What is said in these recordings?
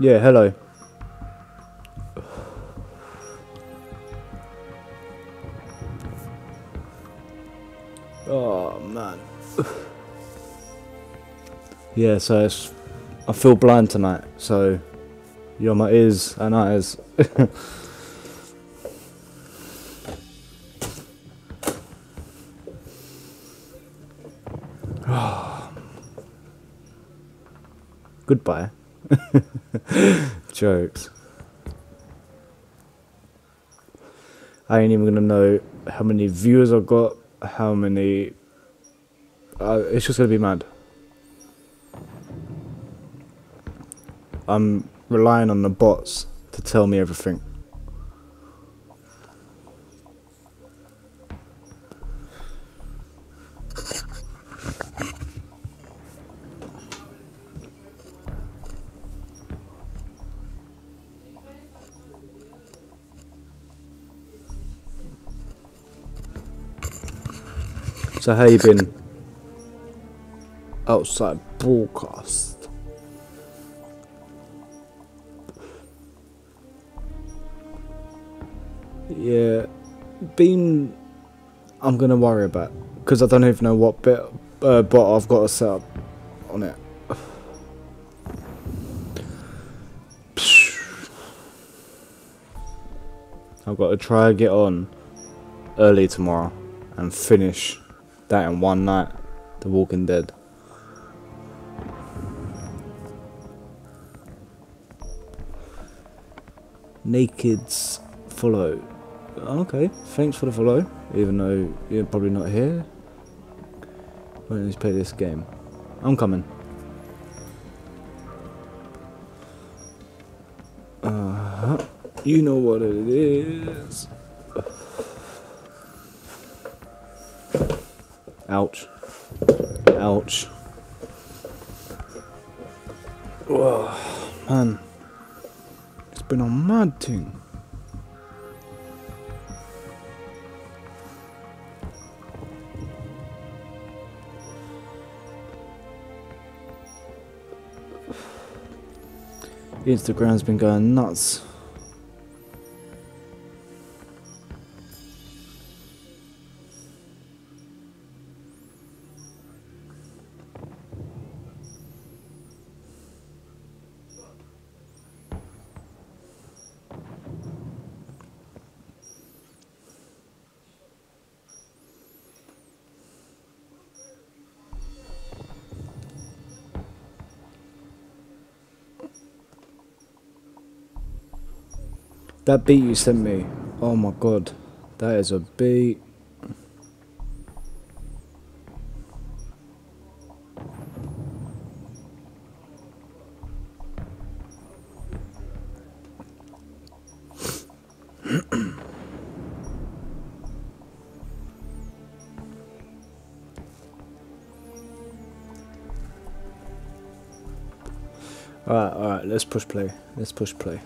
Yeah, hello. Oh man. yeah, so it's, I feel blind tonight, so you're my ears and eyes. Goodbye. Jokes. I ain't even gonna know how many viewers I've got, how many. Uh, it's just gonna be mad. I'm relying on the bots to tell me everything. So how you been? Outside broadcast. Yeah, been. I'm gonna worry about because I don't even know what bit uh, bot I've got to set up on it. I've got to try and get on early tomorrow and finish that in one night. The Walking Dead. Naked's follow. Okay, thanks for the follow. Even though you're probably not here. You play this game? I'm coming. Uh -huh. You know what it is. Ouch. Ouch. Oh, man. It's been a mad thing. Instagram's been going nuts. That beat you sent me, oh my god, that is a beat. alright, alright, let's push play. Let's push play.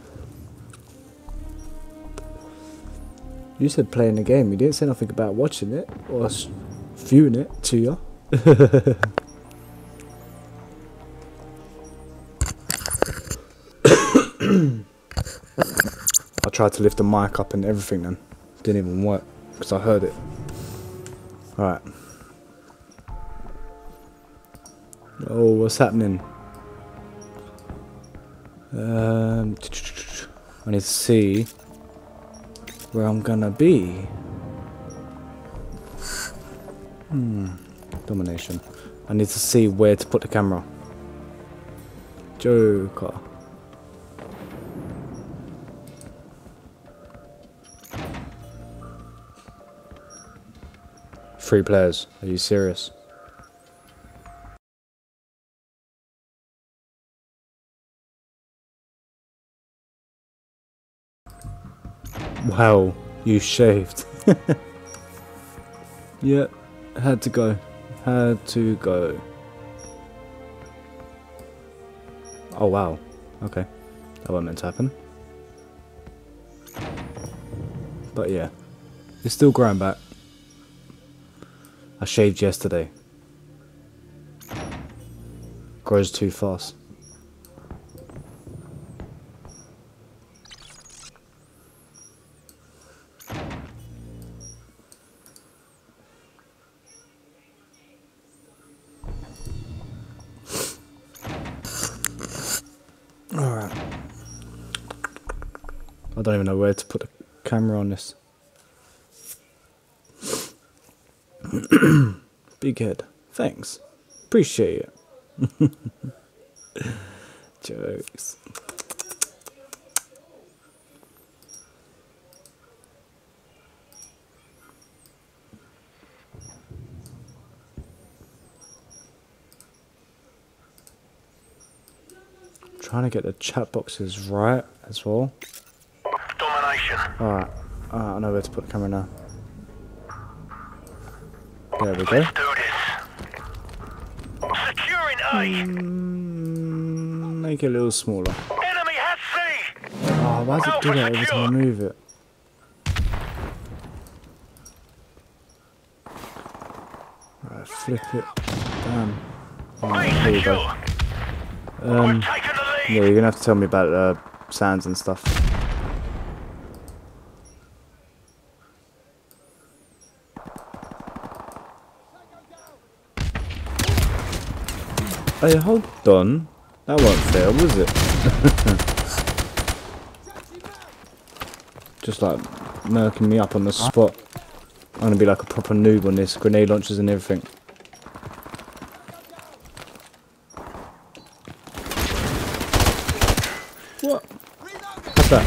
You said playing the game. You didn't say nothing about watching it or viewing it to you. I tried to lift the mic up and everything then. Didn't even work because I heard it. Alright. Oh, what's happening? Um, I need to see where I'm gonna be. Hmm, domination. I need to see where to put the camera. Joker. Three players. Are you serious? Wow, you shaved. yeah, had to go. Had to go. Oh wow. Okay. That wasn't meant to happen. But yeah. It's still growing back. I shaved yesterday. Grows too fast. Where to put the camera on this. Big head. Thanks. Appreciate it. Jokes. Trying to get the chat boxes right as well. Domination. Alright, alright, I know where to put the camera now. There we go. Let's do this. Securing A. Mm, make it a little smaller. Enemy has C. Oh, why does it do that every time I move it? Right, flip it. Damn. Oh, B here you go. Um, yeah, you're gonna have to tell me about uh, sounds and stuff. Hey, hold on. That won't fail, was it? Just like murking me up on the spot. I'm gonna be like a proper noob on this, grenade launchers and everything. What? What's that?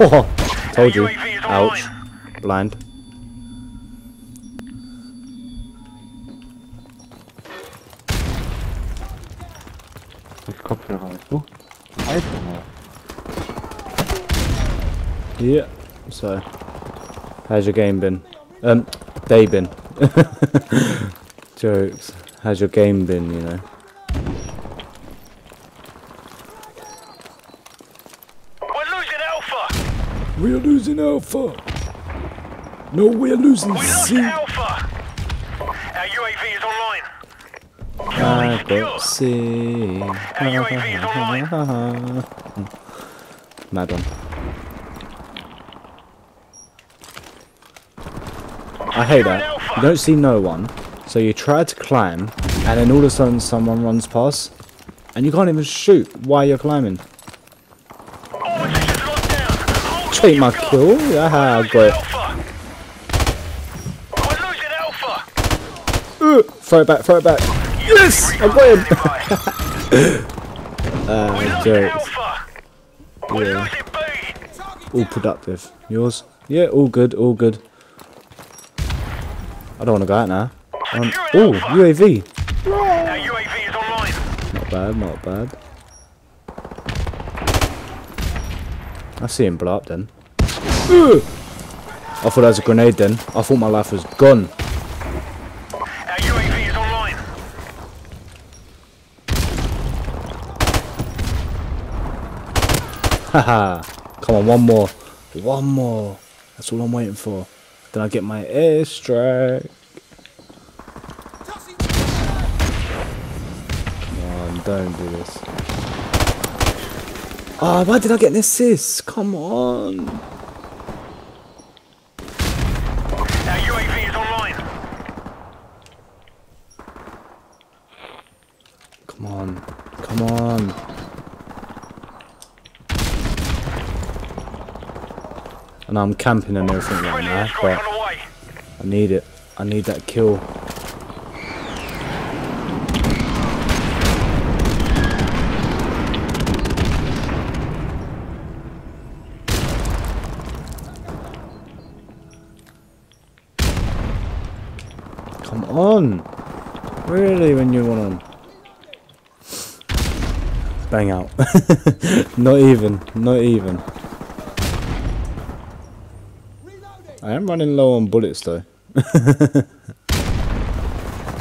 Oh, told you. Ouch. Blind. Ich Kopfhörer, weißt du? Alter, mal. Yeah. So, how's your game been? Um, day been. Jokes. How's your game been? You know. We're losing Alpha. We're losing Alpha. No, we're losing We lost C. Alpha. Our UAV is online. I is online. Mad one. I hate that. You don't see no one, so you try to climb, and then all of a sudden someone runs past, and you can't even shoot while you're climbing. Take my kill. Yeah, I it. Throw it back, throw it back. Yes! I got him! we Uh, lost jokes. Yeah. All productive. Yours? Yeah, all good, all good. I don't want to go out now. Um, oh, UAV. Our UAV is online. Not bad, not bad. I see him blow up then. Ugh! I thought that was a grenade then. I thought my life was gone. Come on, one more. One more. That's all I'm waiting for. Then I get my airstrike. Come on, don't do this. Ah, why did I get an assist? Come on. Our UAV is online. Come on. Come on. And I'm camping and everything now, airstrike but on the way. I need it. I need that kill. Come on! Really, when you want 'em? Bang out. not even. Not even. I am running low on bullets though.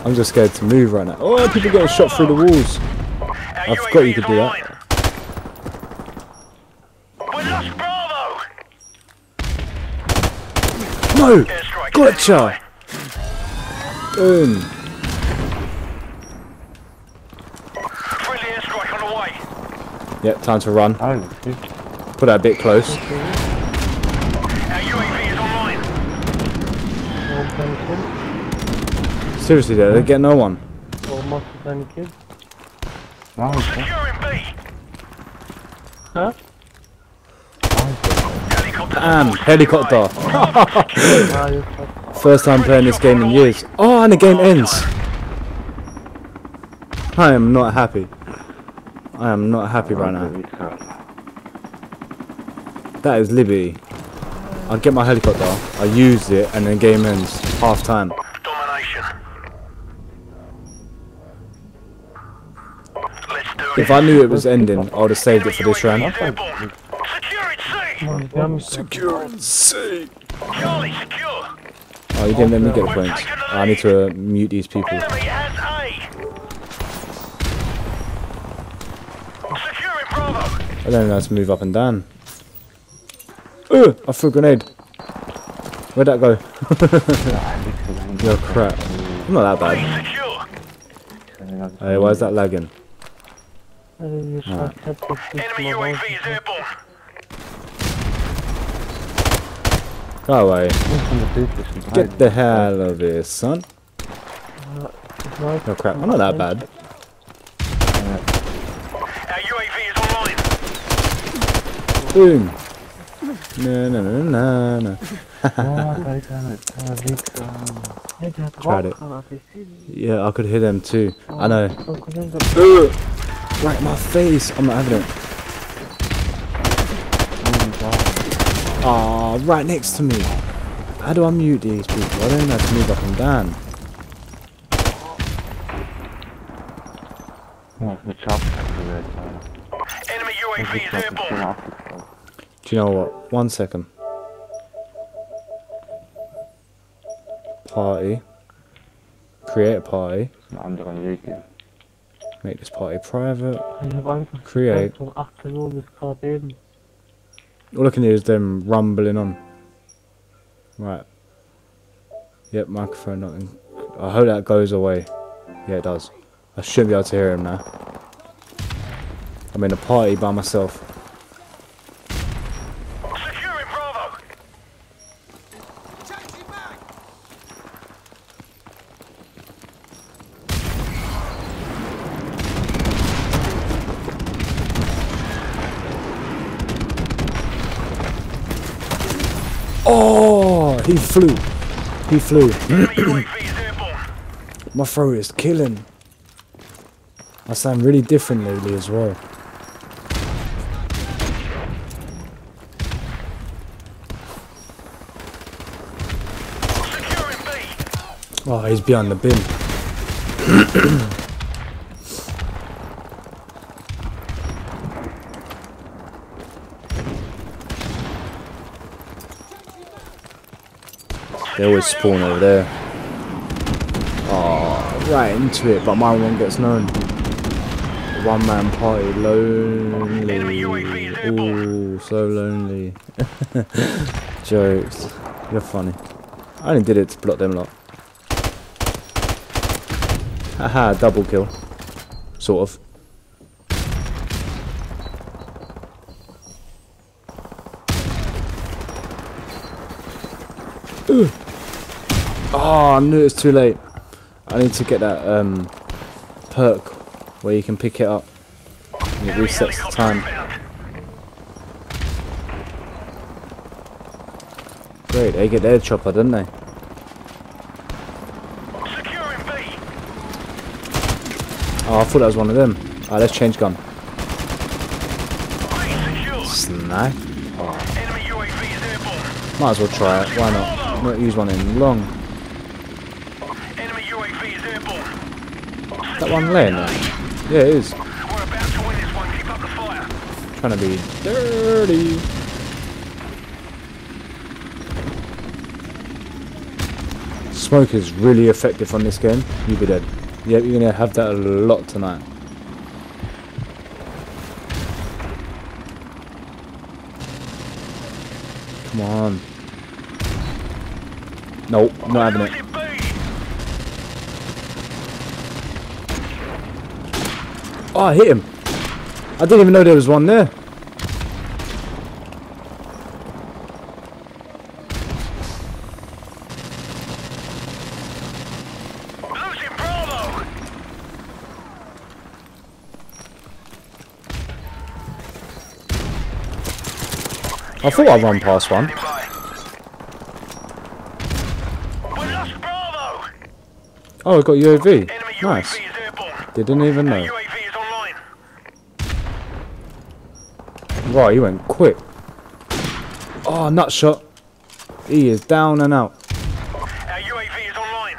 I'm just scared to move right now. Oh, people getting shot through the walls. Our I forgot you UAV could do that. online. We lost Bravo. No! Airstrike. Gotcha! Boom. Friendly airstrike on the way. Yep, time to run. Oh. Put that a bit close. Our UAV is online. Warum keine Kids? Seriously though, they get no one. Warum machst du keine Kids? Mach ich, ne? Securing B. Huh? Helicopter. Helicopter! You fuck. First time playing this game in years. Oh, and the game ends! I am not happy. I am not happy right now. That is Libby. I get my helicopter, I used it, and then game ends. Half time. If I knew it was ending, I would have saved it for this round. Secure it, C. Come on, get me Secure C. Charlie, secure. Oh, you didn't let me get the points. I need to uh, mute these people. Enemy has A. Securing Bravo. I don't know how to move up and down. Ugh! I threw a grenade. Where'd that go? You're crap. I'm not that bad. Hey, why is that lagging? You shot at the Enemy UAV is airborne. Go away. Get the hell out of here, son. Right. Oh crap, I'm not that bad. Our UAV is online. Boom. No, no, no, no, no. Tried it. Yeah, I could hear them too. I know. Oh. Ugh. Right in my face. I'm not having it. Ah, right next to me. How do I mute these people? I don't know how to move up and down. Enemy UAV is airborne. Do you know what? One second. Party. Create a party. anderen Wege. Make this party private. Ich hab einfach Create. 18 Uhr bis gerade eben. All I can hear is them rumbling on. Right. Yep, microphone not in. I hope that goes away. Yeah, it does. I should be able to hear him now. I'm in a party by myself. Securing Bravo. Oh, he flew. He flew. Enemy UAV is airborne. My throat is killing. I sound really different lately as well. Oh, he's behind the bin. they always spawn over there. Oh, right into it, but my one gets known. One man party, lonely. Ooh, so lonely. Jokes. You're funny. I only did it to block them lot. Haha, double kill. Sort of. Oh, I knew it was too late. I need to get that um, perk where you can pick it up. And it resets the time. Great, they get their chopper, didn't they? Oh, I thought that was one of them. Alright, let's change gun. Is airborne. Might as well try it. Why not? Not use one in long. Enemy UAV is airborne. That one there. Yeah, it is. We're about to win this one. Keep up the fire. Trying to be dirty. Smoke is really effective on this game. You be dead. Yep, you're gonna have that a lot tonight. Come on. Nope, I'm not having it. Losing B. Oh, I hit him. I didn't even know there was one there. I thought I run past one. Oh, I got UAV. Nice. Didn't even know. UAV is online. Right, he went quick. Oh, nut shot. He is down and out. Our UAV is online.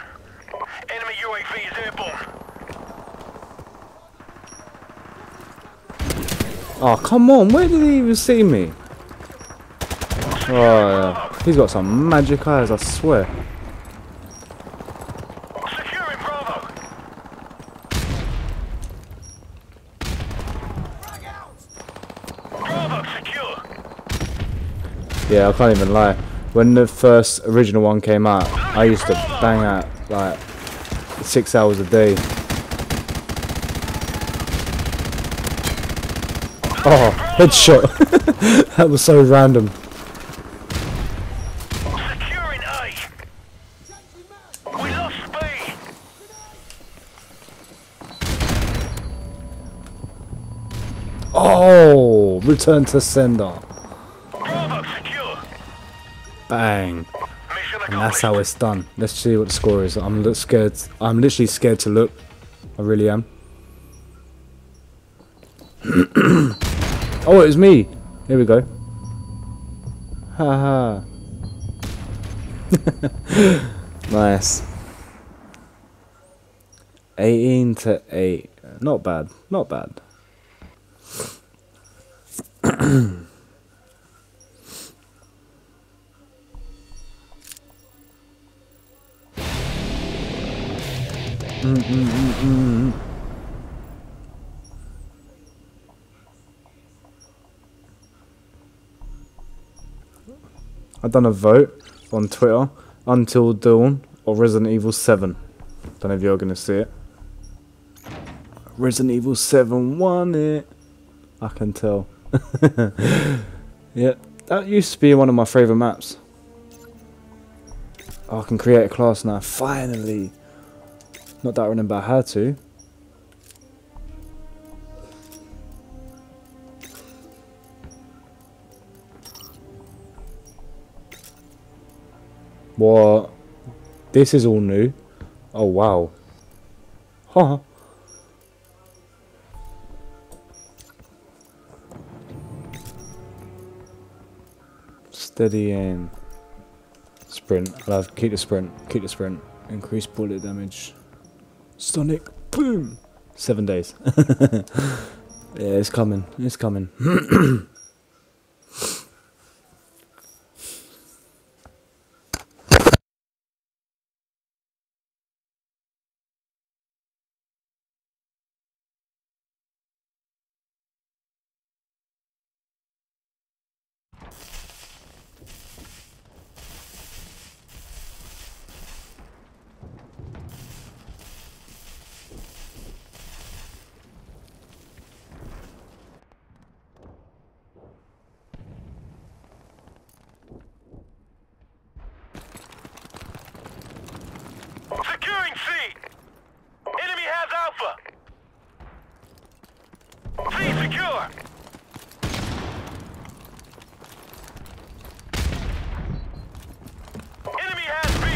Enemy UAV is airborne. Oh, come on. Where did he even see me? Oh, yeah. He's got some magic eyes, I swear. Yeah, I can't even lie. When the first original one came out, I used to bang out like six hours a day. Oh, headshot. that was so random. Securing A. We lost B. Oh, return to sender. Bang. And that's how it's done. Let's see what the score is. I'm scared. I'm literally scared to look. I really am. oh, it was me. Here we go. Ha ha. nice. 18 to 8. Not bad. Not bad. Mm, mm, mm, I've done a vote on Twitter. Until Dawn or Resident Evil 7. Don't know if you're going to see it. Resident Evil 7 won it. I can tell. yeah, that used to be one of my favourite maps. Oh, I can create a class now. Finally. Not that I remember how to. What? This is all new. Oh wow. Huh. Steady aim. Sprint. Have keep the sprint. Keep the sprint. Increase bullet damage. Sonic boom. Seven days. yeah, it's coming. It's coming. Securing C. Enemy has Alpha. C secure. Enemy has B.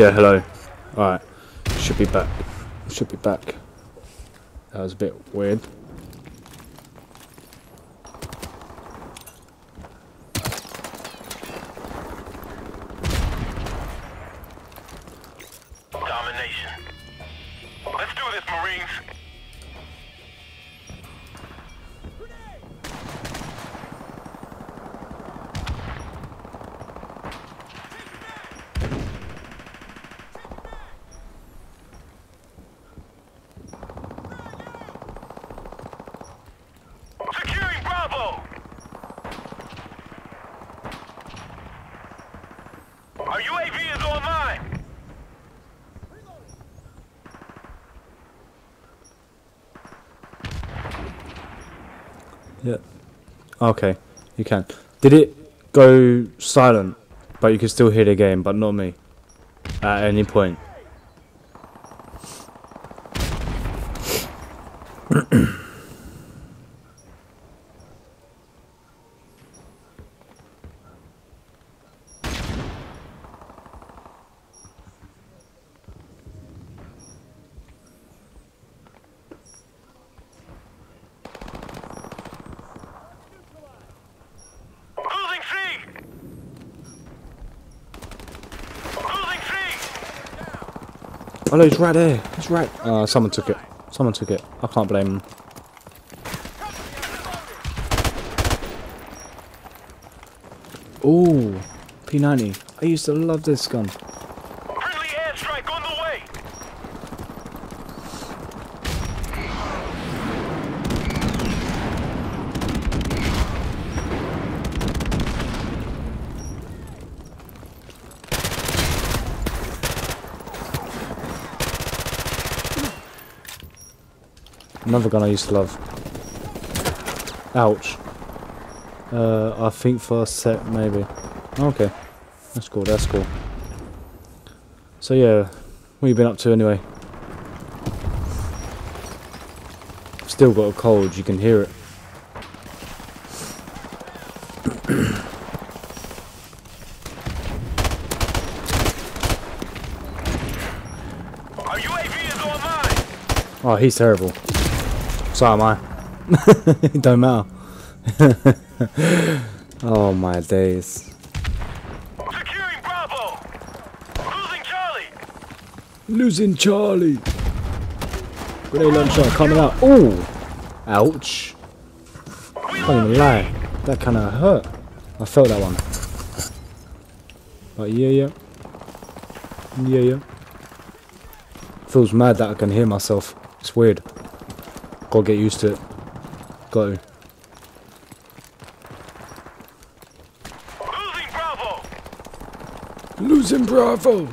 Yeah, hello. Alright. Should be back. Should be back. That was a bit weird. Okay, you can. Did it go silent, but you could still hear the game, but not me? At any point. Losing C! Losing C! Oh no, right there. He's right. Uh, someone took it. Someone took it. I can't blame him. Ooh, P90. I used to love this gun. Friendly airstrike on the way! Another gun I used to love. Ouch. Uh, I think for a set, maybe. Okay. That's cool, that's cool. So yeah, what you been up to anyway? Still got a cold, you can hear it. Our UAV is online! Oh, he's terrible. So am I. it don't matter. oh my days. Securing Bravo! Losing Charlie! Losing Charlie. Grenade launcher coming out. Ooh. Ouch. We Can't even lie. That kind of hurt. I felt that one. But yeah, yeah. Yeah, yeah. Feels mad that I can hear myself. It's weird. Gotta get used to it. Got to. Losing Bravo! Losing Bravo.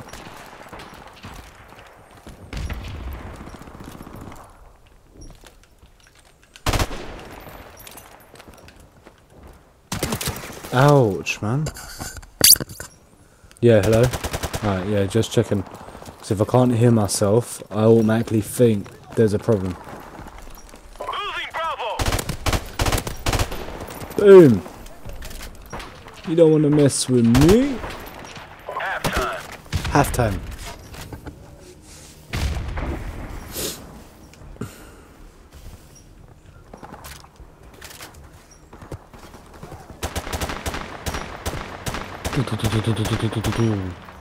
Ouch, man. Yeah, hello. Alright, yeah, just checking. So if I can't hear myself, I automatically think there's a problem. Losing Bravo! Boom! You don't want to mess with me? Halftime. Halftime.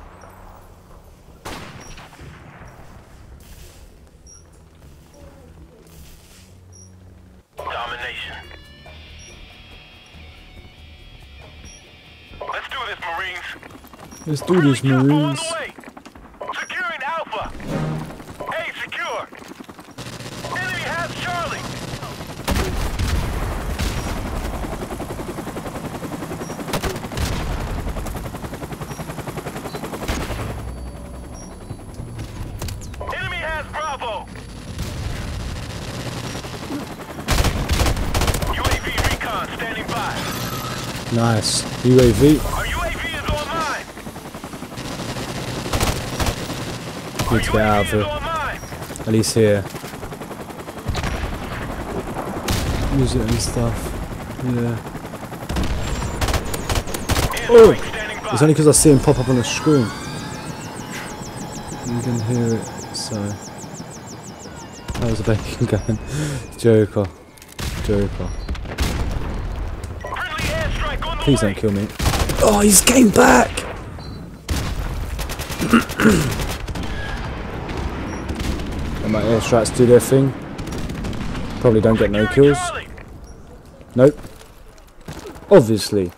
Let's do this, Marines. Securing Alpha. A secure. Enemy has Charlie. Enemy has Bravo. UAV recon standing by. Nice. UAV. Our UAV is online. Need to get out of UAV is here. online. At least here. Euh, Use it and stuff. Yeah. Oh! Airstrike standing by. It's only because I see him pop up on the screen. You can hear it, so. How's the bacon going? Joker. Joker. Please don't kill me. Oh, he's came back! my airstrikes do their thing. Probably don't get no kills. Nope. Obviously.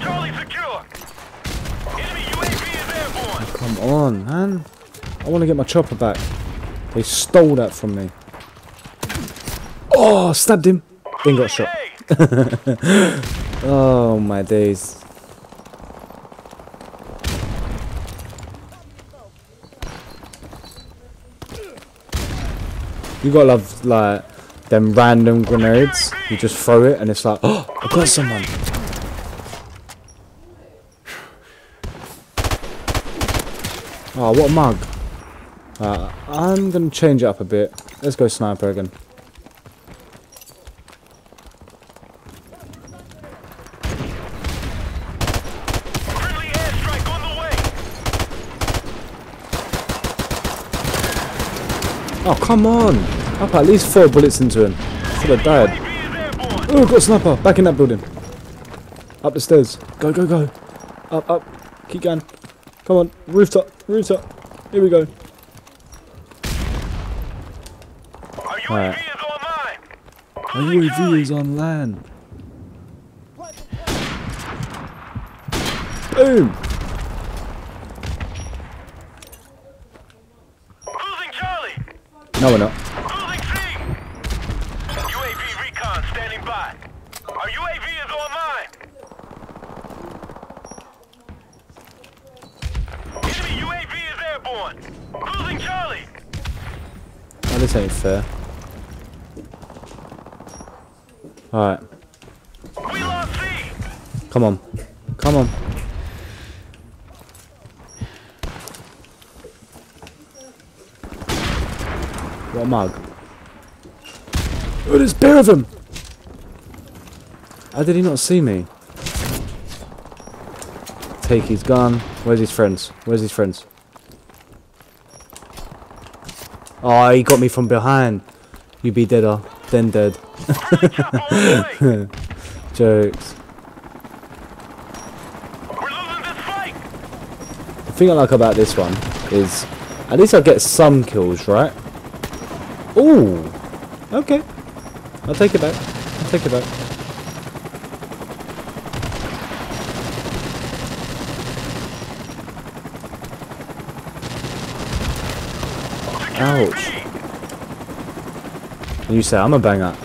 Charlie secure. Enemy UAV is airborne. Come on, man. I want to get my chopper back. They stole that from me. Oh, stabbed him. Then got shot. Oh, my days. You gotta love like them random grenades. You just throw it and it's like, oh, I got someone. Oh, what a mug. Uh, I'm gonna change it up a bit. Let's go sniper again. Friendly airstrike on the way. Oh, come on. I put at least four bullets into him. Should have died. UAV is airborne. Oh, got a sniper. Back in that building. Up the stairs. Go, go, go. Up, up. Keep going. Come on. Rooftop. Rooftop. Here we go. Alright. My UAV is on land. Boom. Losing Charlie. No, we're not. UAV recon standing by. Our UAV is online. Enemy UAV is airborne. Losing Charlie. Oh, this ain't fair. Alright. We lost C. Come on. Come on. What mug. Oh, there's a pair of them! How did he not see me? Take his gun. Where's his friends? Where's his friends? Oh, he got me from behind. You be deader. Then dead. Jokes. The thing I like about this one is at least I get some kills, right? Ooh. Okay. I'll take it back. I'll take it back. Ouch. And you say I'm a banger.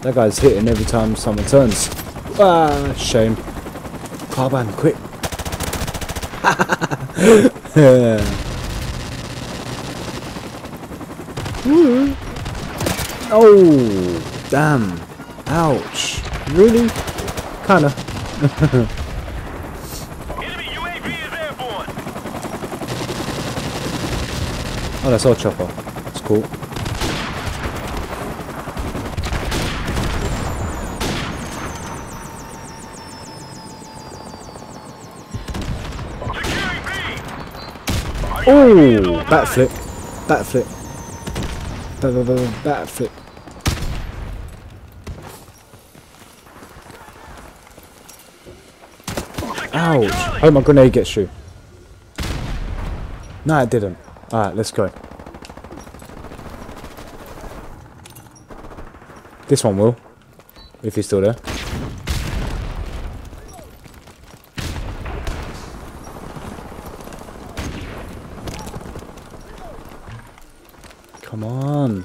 That guy's hitting every time someone turns. Ah, shame. Carbine, quick. oh, damn. Ouch. Really? Kinda. Enemy UAV is airborne. Oh, that's our chopper. That's cool. Securing B. Our UAV is Oh, online. backflip. Backflip. Ba- ba- ba- Backflip. Ouch. Hope my grenade gets you. No, it didn't. Alright, let's go. This one will. If he's still there. Come on.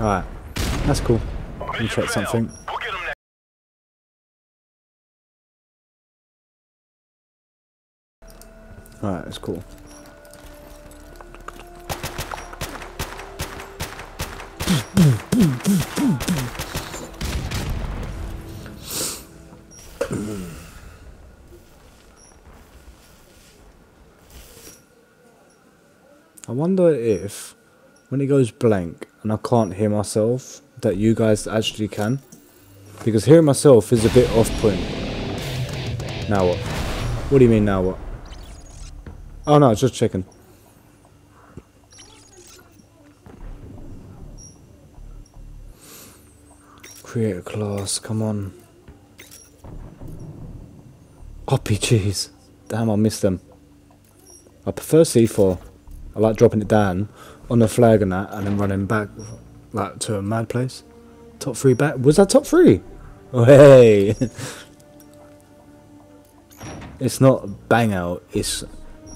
Alright. That's cool. Let me check something. That's cool. I wonder if, when it goes blank and I can't hear myself, that you guys actually can. Because hearing myself is a bit off-putting. Now what? What do you mean now what? Oh no, it's just chicken. Create a class, come on. RPGs. Damn, I missed them. I prefer C4. I like dropping it down on the flag and that, and then running back like to a mad place. Top three back. Was that top three? Oh hey. it's not bang out. It's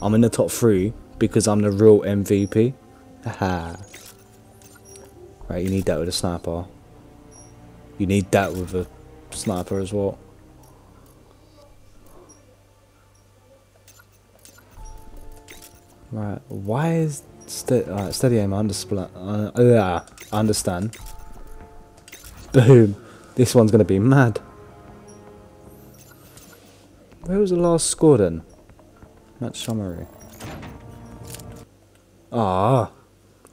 I'm in the top three because I'm the real MVP. Haha. right, you need that with a sniper. You need that with a sniper as well. Right, why is steady aim? I understand. Uh, I understand. Boom. This one's gonna be mad. Where was the last score then? Match summary. Ah,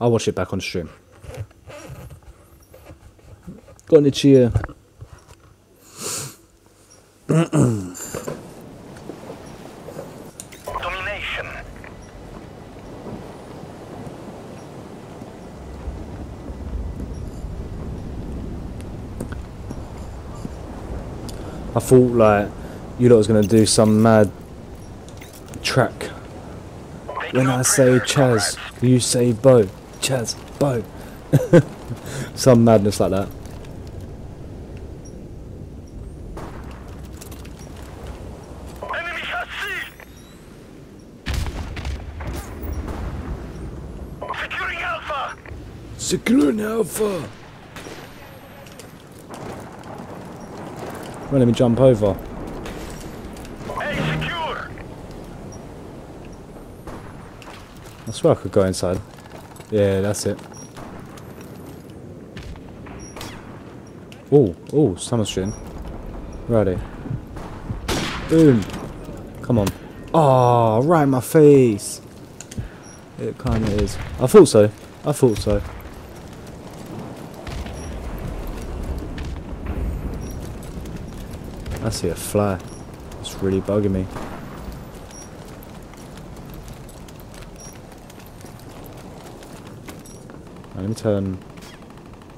I'll watch it back on stream. Got any cheer? Domination. I thought like you lot was gonna do some mad track. When I say Chaz, you say Bo. Chaz, Bo. some madness like that. comrades. Enemy chassis. Securing Alpha. Securing Alpha. Well, let me jump over. A secure. I swear I could go inside. Yeah, that's it. Oh, oh, someone's shooting. Righty. Boom. Come on. Oh, right in my face. It kind of is. I thought so. I thought so. I see a fly. It's really bugging me. Let me turn.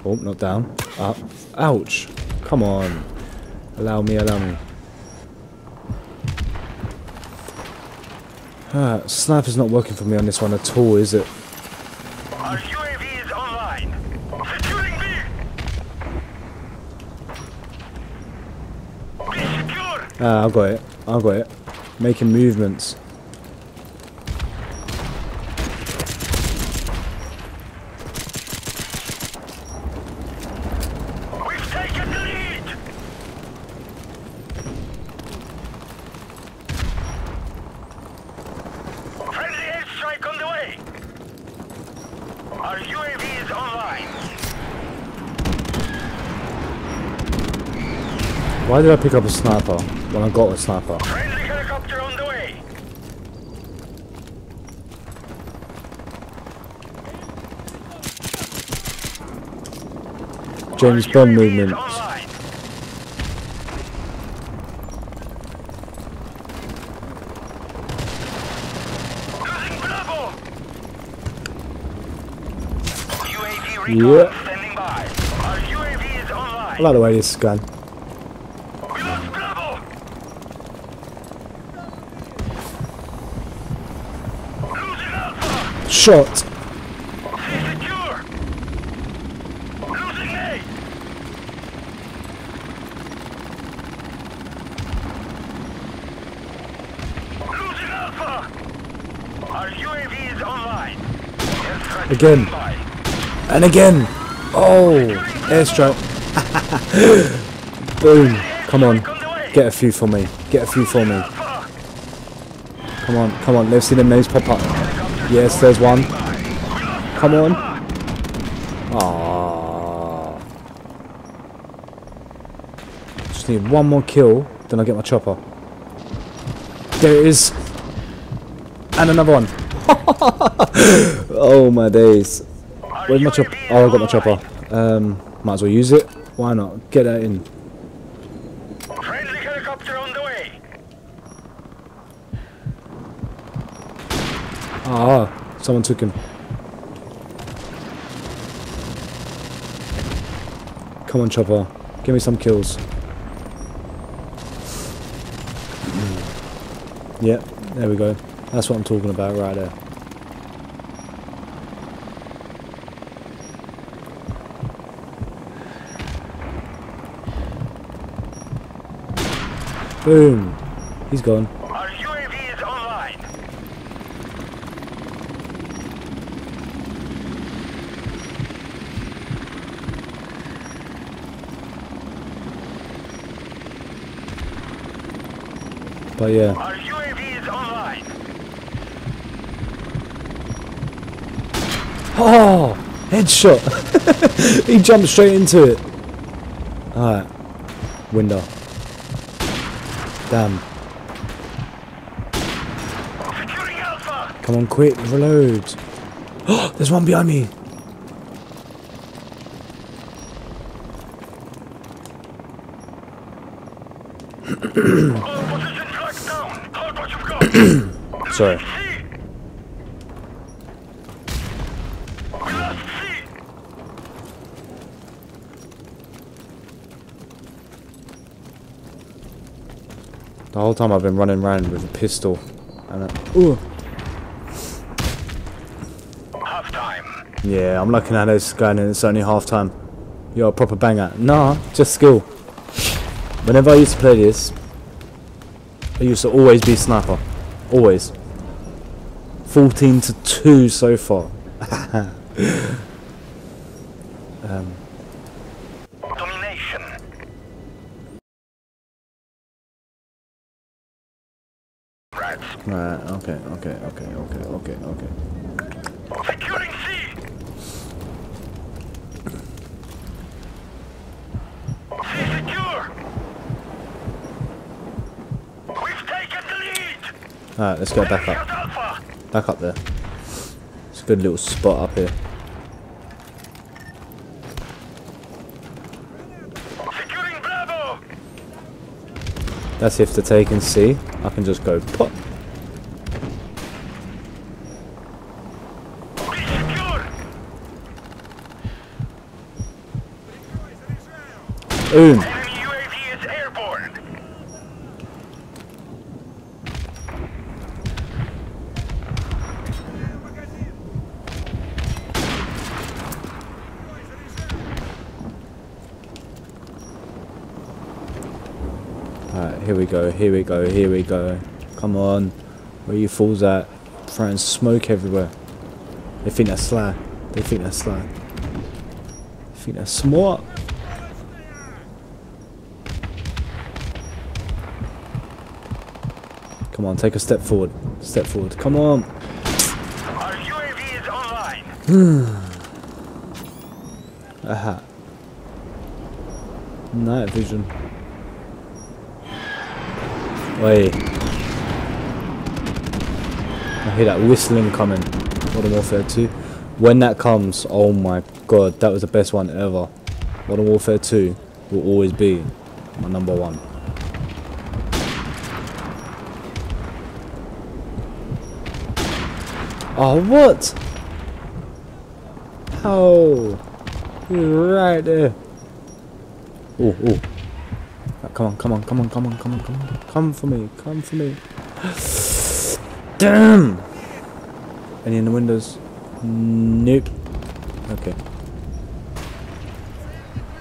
Oh, not down. Up. Ouch. Come on. Allow me, allow me. Ah, sniper's not working for me on this one at all, is it? Our UAV is online. Securing B. B secure. Ah, I've got it. I've got it. Making movements. We've taken the lead. Friendly airstrike on the way. Our UAV is online. Why did I pick up a sniper when I got a sniper? Friendly helicopter on the way. James Bond movement. is movements. online. Losing Bravo. UAV recon Yeah. standing by. Our UAV is I like the way this is going. Airstrike Again. And again. Oh, airstrike. Boom. Come on. The. Get a few for me. Get a few for me. Come on, come on. Let's see them names pop up. Yes, there's one. Come on. Ah. Just need one more kill, then I get my chopper. There it is. And another one. oh my days. Where's my chopper? Oh, I got my chopper. Um, might as well use it. Why not? Get that in. Friendly helicopter on the way. Ah, someone took him. Come on, chopper. Give me some kills. Yep, there we go. That's what I'm talking about right there. Boom. He's gone. Our UAV is online. But Oh, yeah. Our UAV is online. Oh, headshot. he jumped straight into it. Alright. Window. Damn. Come on, quick, reload. Oh, there's one behind me. All positions locked down. Hold what you've got. Sorry. C. We lost C. The whole time I've been running around with a pistol. And a, ooh. Half time. Yeah, I'm looking at this guy and it's only half time. You're a proper banger. Nah, just skill. Whenever I used to play this, I used to always be sniper. Always. 14 to 2 so far. um, Domination. Right, okay, okay, okay, okay, okay, okay. Securing C. C secure. We've taken the lead. Alright, let's go back up. Back up there. It's a good little spot up here. Securing Bravo. That's if the see. I can just go pop. Boom. Enemy UAV is airborne. Alright, here we go, here we go. Come on. Where you fools at? Throwing smoke everywhere. They think that's sly. They think that's sly. They think that's smart. Come on, take a step forward. Step forward. Come on. Our UAV is online. Aha. Night vision. Wait. I hear that whistling coming. Modern Warfare 2. When that comes, oh my god, that was the best one ever. Modern Warfare 2 will always be my number one. Oh, what? He's right there. Oh, oh. Come on, come on, come on, come on, come on, come on. Come for me, come for me. Damn! Any in the windows? Nope. Okay.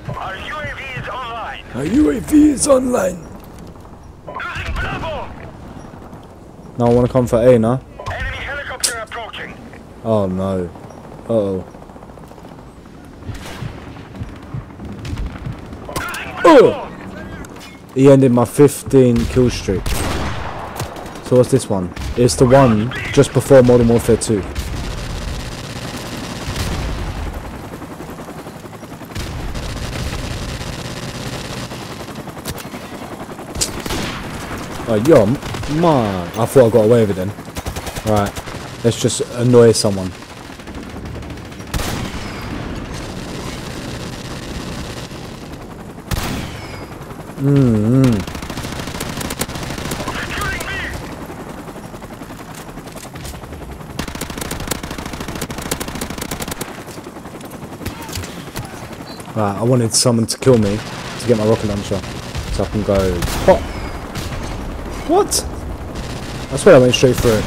Our UAV is online. Our UAV is online. Losing Bravo. Now I want to come for A now. Enemy helicopter approaching. Oh no. Uh oh. He ended my 15 kill streak. So what's this one? It's the one just before Modern Warfare 2. Oh, yo, man. I thought I got away with it then. Right. Let's just annoy someone. Securing B. Right, I wanted someone to kill me to get my rocket launcher. So I can go pop. What? I swear I went straight through it.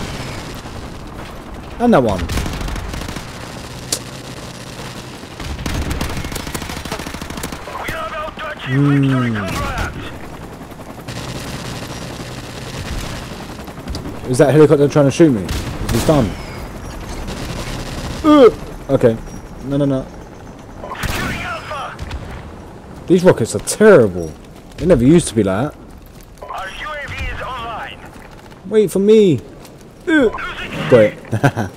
And that one. We Is that helicopter trying to shoot me? Is he stunned? Okay. No, no, no. These rockets are terrible. They never used to be like that. Our UAV is online. Wait for me. Wait. Great.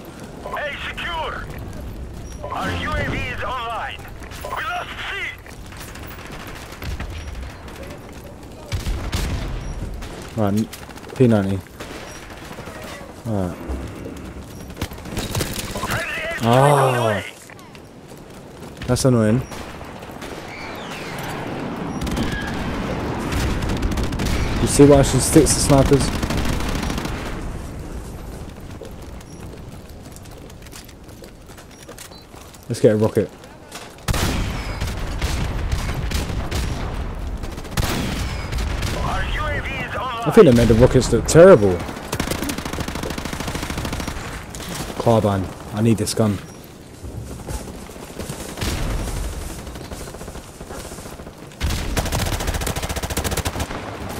Right, P90. Alright. Ah. That's annoying. You see why she sticks to snipers? Let's get a rocket. I think they made the rockets look terrible. Carbine. I need this gun.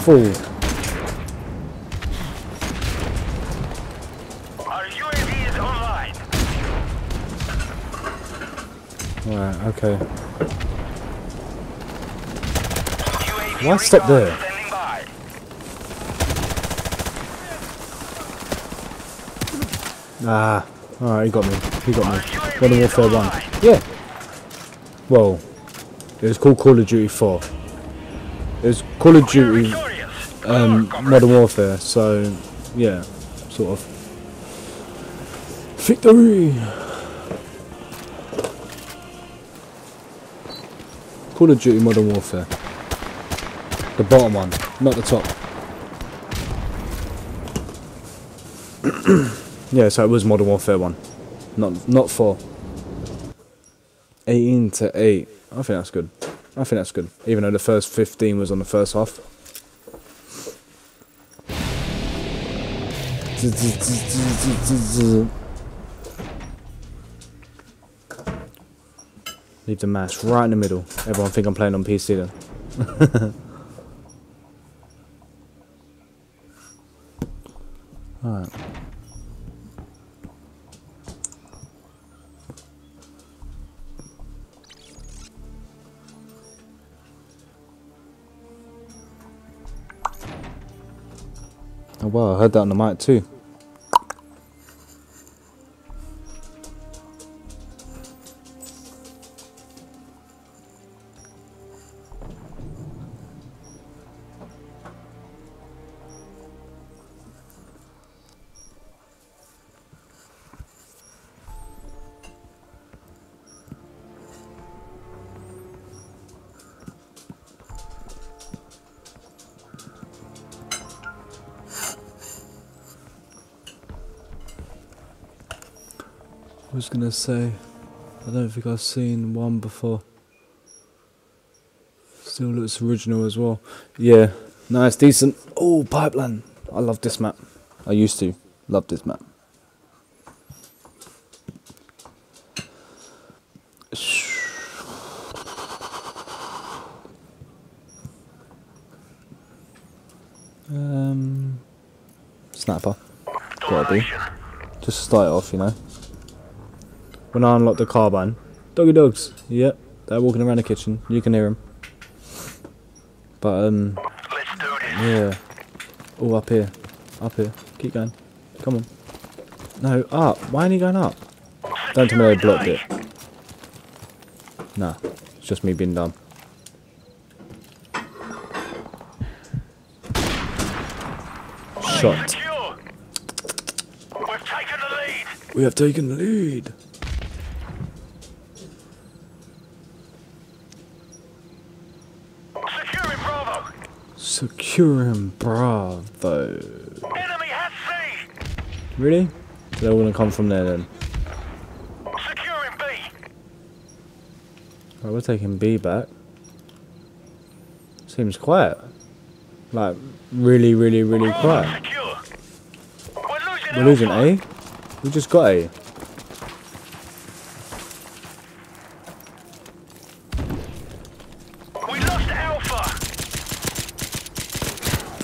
Fool. Our UAV is online. Right, okay. UAV Why stop there? By. Ah. Ah. Alright, he got me. He got me. Modern Warfare 1. Yeah. Well, it was called Call of Duty 4. It was Call of Duty um, Modern Warfare, so yeah, sort of. Victory! Call of Duty Modern Warfare. The bottom one, not the top. yeah, so it was Modern Warfare 1. Not not 4. 18 to 8. I think that's good. I think that's good. Even though the first 15 was on the first half. Leave the mash right in the middle. Everyone think I'm playing on PC then. Alright. Wow, I heard that on the mic too. Gonna say, I don't think I've seen one before. Still looks original as well. Yeah, nice, decent. Oh, pipeline. I love this map. I used to love this map. Um, sniper. Gotta be. Just start it off, you know. When I unlock the carbine, doggy dogs. Yep, they're walking around the kitchen. You can hear them. But um, Let's do this. yeah. Oh, up here, up here. Keep going. Come on. No, up. Why ain't you going up? Don't tell me they blocked it. Nah, it's just me being dumb. Shot. Secure. We've taken the lead. We have taken the lead. Securing Bravo. Securing Bravo. Enemy has C. Really? They're all gonna come from there then. Securing B. Right, we're taking B back. Seems quiet. Like, really, really, really quiet. We're losing We're losing Alpha. A? We just got A.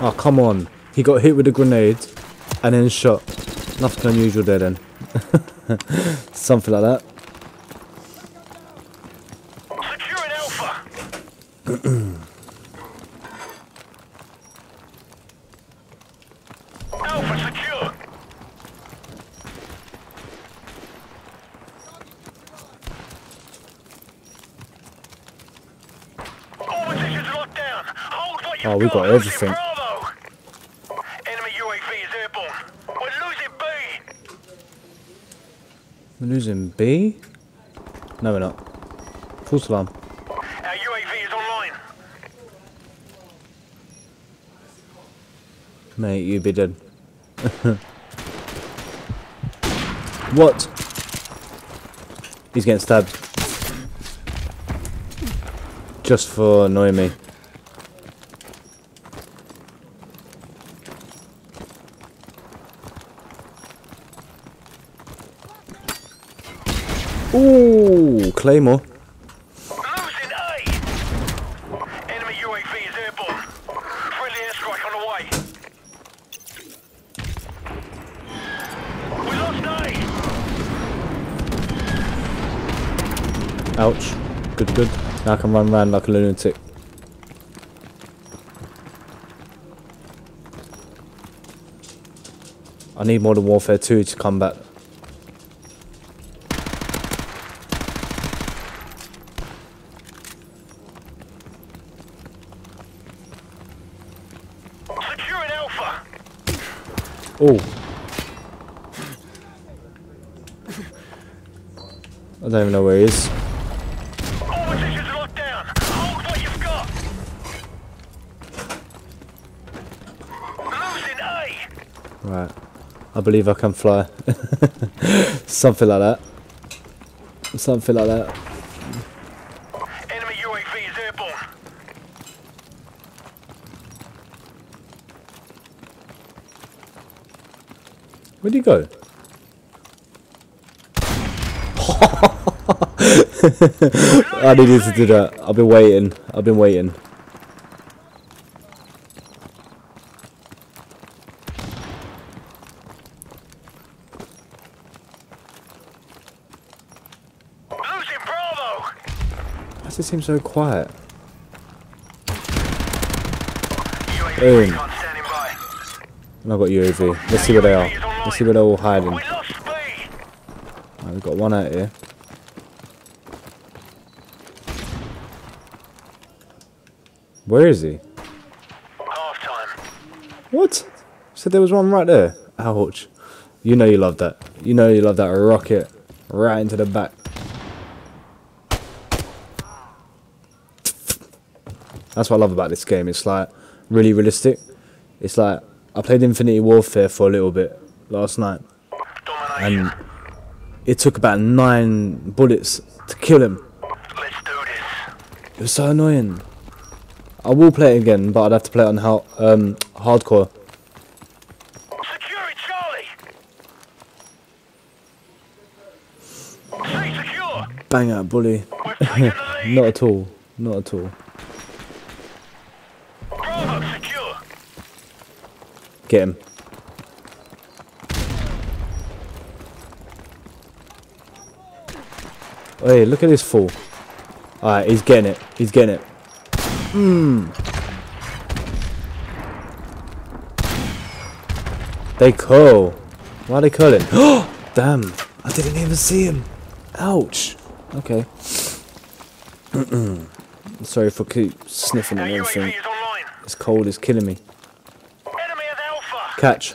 Oh, come on. He got hit with a grenade and then shot. Nothing unusual there then. Something like that. Securing Alpha. Alpha secure. All positions locked down. Hold what you've Oh, we got everything. Bravo. We're losing B? No, we're not. False alarm. Our UAV is online. Mate, you be dead. what? He's getting stabbed. Just for annoying me. Ooh, Claymore. Losing A. Enemy UAV is airborne. Friendly airstrike on the way. We lost A. Ouch. Good, good. Now I can run around like a lunatic. I need Modern Warfare 2 to come back. Securing Alpha. Oh. I don't even know where he is. Right. I believe I can fly. Something like that. Something like that. Enemy UAV is airborne. Where'd he go? I needed to do that. I've been waiting. I've been waiting. Why does it seem so quiet? Boom. recon standing by. And I've got UAV. Let's see where they are. Let's see where they're all hiding. We right, we've got one out here. Where is he? Half time. What? Said there was one right there. Ouch. You know you love that. You know you love that rocket right into the back. That's what I love about this game. It's like really realistic. It's like I played Infinity Warfare for a little bit last night, and it took about nine bullets to kill him. Let's do this. It was so annoying. I will play it again, but I'd have to play it on how um, hardcore. Securing Charlie. Secure. Bang out, bully. We've taken the lead. Not at all. Not at all. Get him. Hey, look at this fool. Alright, he's getting it. He's getting it. Mmm. They curl. Why are they curling? Damn. I didn't even see him. Ouch. Okay. Sorry for keep sniffing and everything. UAV is online. This cold is killing me. Enemy at Alpha. Catch.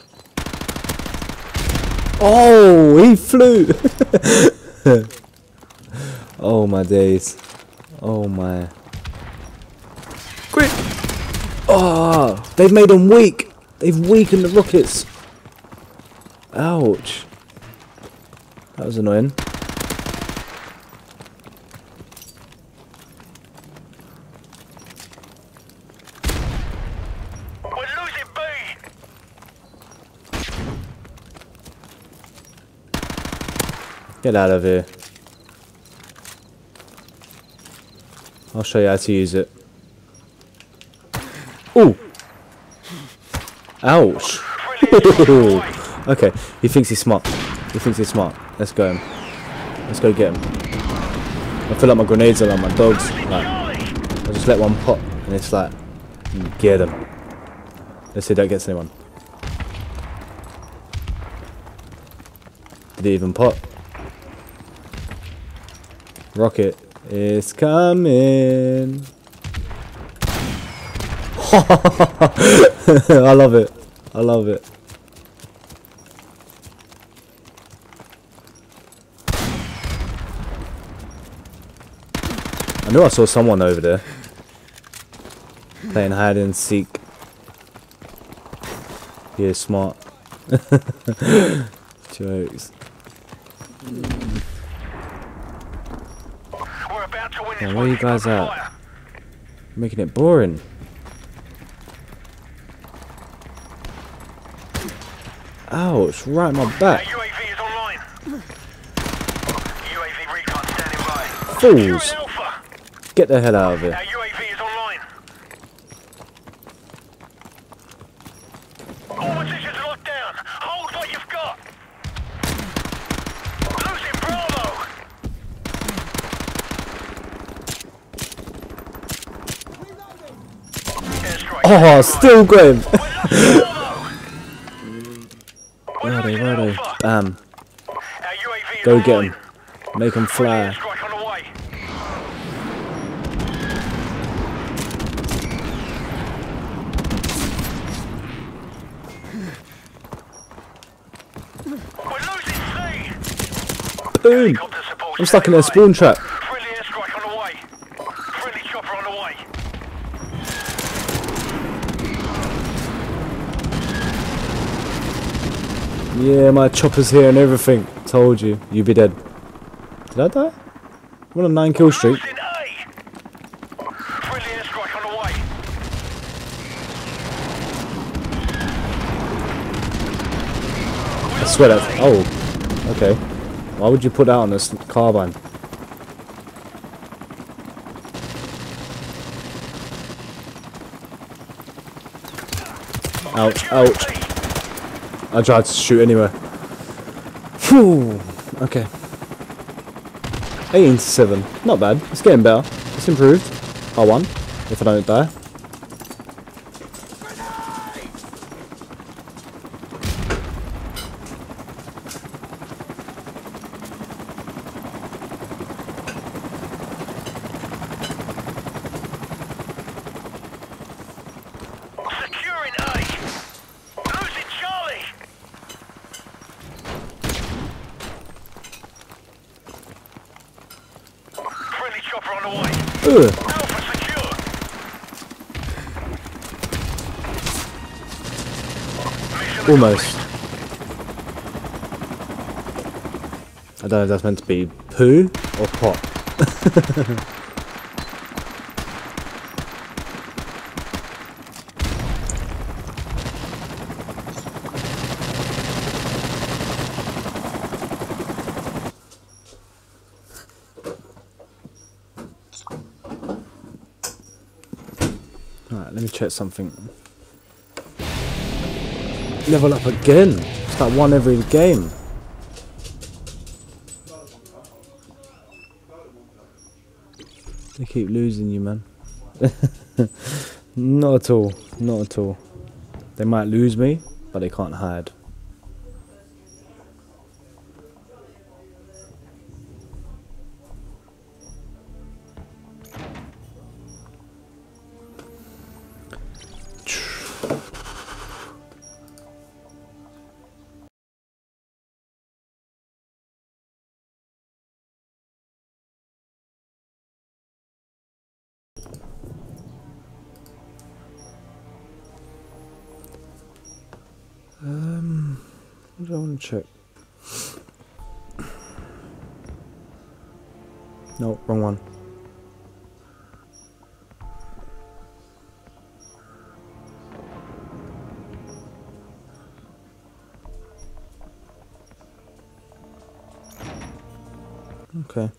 Oh, he flew. oh my days. Oh my. Quick. Oh, they've made them weak. They've weakened the rockets. Ouch. That was annoying. We're losing B. Get out of here. I'll show you how to use it. Ooh. Ouch. Okay, he thinks he's smart. He thinks he's smart. Let's go. Let's go get him. I feel like my grenades are like my dogs. Like, I just let one pop and it's like, get him. Let's see if that gets anyone. Did he even pop? Rocket is coming. I love it. I love it. I knew I saw someone over there. Playing hide and seek. Yeah, smart. Jokes. About to win this Yeah, one. where you guys at? Making it boring. Ouch, right in my back. UAV is online. UAV recon standing by. Fools. Get the hell out of here. UAV is online. All positions are locked down. Hold what you've got. Losing Bravo. Airstrike. Oh, still going. We're Righto, losing righto. Alpha. Bam. Our UAV is Go get him. Make him fly. Airstrike on the way. We're losing C. Boom. I'm stuck in a spawn trap. by. Friendly airstrike on the way. Friendly chopper on the way. Yeah, my chopper's here and everything. Told you, you'd be dead. Did I die? I'm on a nine kill streak. A. Friendly airstrike on the way. I swear that's. Oh, okay. Why would you put that on this carbine? Ouch, ouch. I tried to shoot anyway. Phew. Okay. 18 to 7. Not bad. It's getting better. It's improved. I won. If I don't die. Securing A. Losing Charlie. Friendly chopper on the way. Almost. I don't know if that's meant to be poo or pop. Something. Level up again. It's like one every game. They keep losing you, man. not at all. Not at all. They might lose me, but they can't hide. Check? No, wrong one. Okay.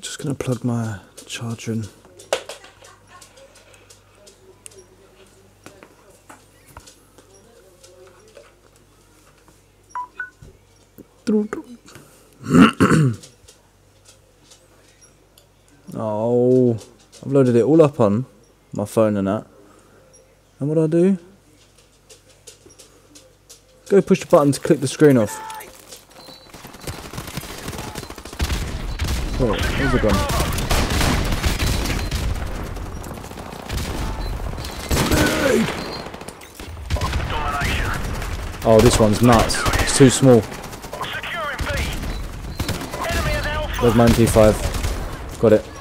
Just gonna plug my charger in. loaded it all up on my phone and that. And what I do? Go push the button to click the screen off. Oh, there's a gun. Oh, this one's nuts. It's too small. There's my MP5. Got it.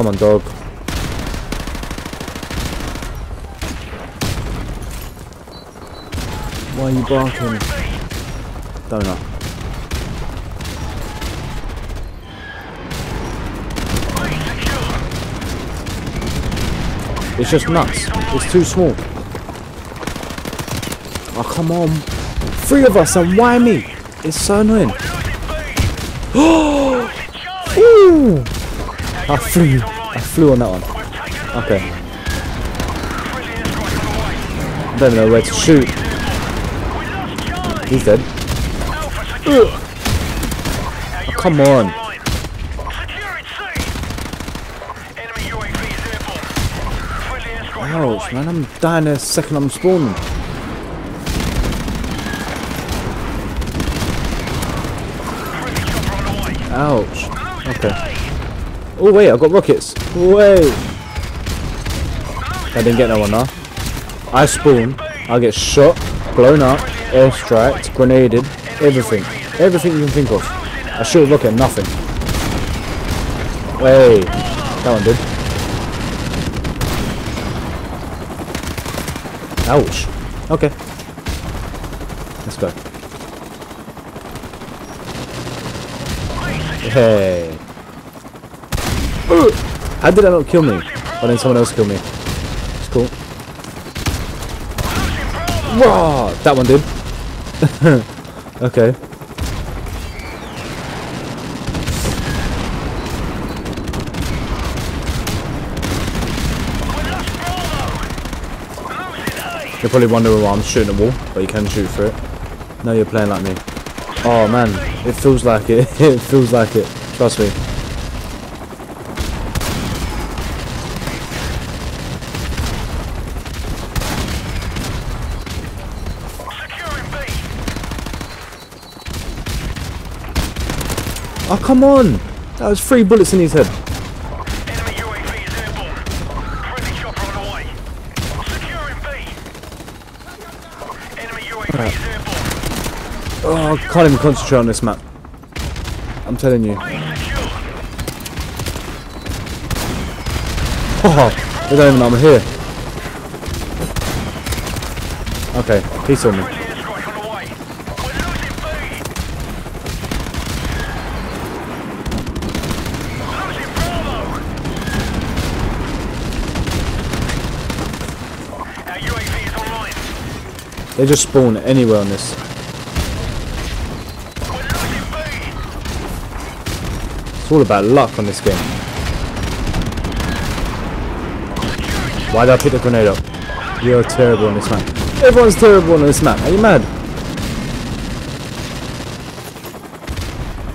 Come on, dog. Why are you barking? Donut. It's just nuts. It's too small. Oh, come on. Three of us and why me? It's so annoying. Oh, I flew. I flew on that one. Okay. I don't know where to shoot. He's dead. Oh, come on. Ouch, man. I'm dying the second I'm spawning. Ouch. Okay. Oh, wait. I got rockets. Wait. I didn't get no one now. I spawn. I get shot, blown up, airstriked, grenaded, everything. Everything you can think of. I shoot a rocket, nothing. Wait. That one did. Ouch. Okay. Let's go. Hey. How did that not kill me? But then someone else killed me. It's cool. Wow, that one did. okay. You're probably wondering why I'm shooting a wall, but you can shoot through it. No, you're playing like me. Oh man, it feels like it. it feels like it. Trust me. Oh come on! That was three bullets in his head. Enemy UAV is airborne. Friendly chopper on the way. Securing B. Enemy UAV is airborne. Oh, I can't even concentrate on this map. I'm telling you. Oh, they don't even know I'm here. Okay, he saw me. They just spawn anywhere on this. It's all about luck on this game. Why did I pick the grenade up? You're terrible on this map. Everyone's terrible on this map. Are you mad?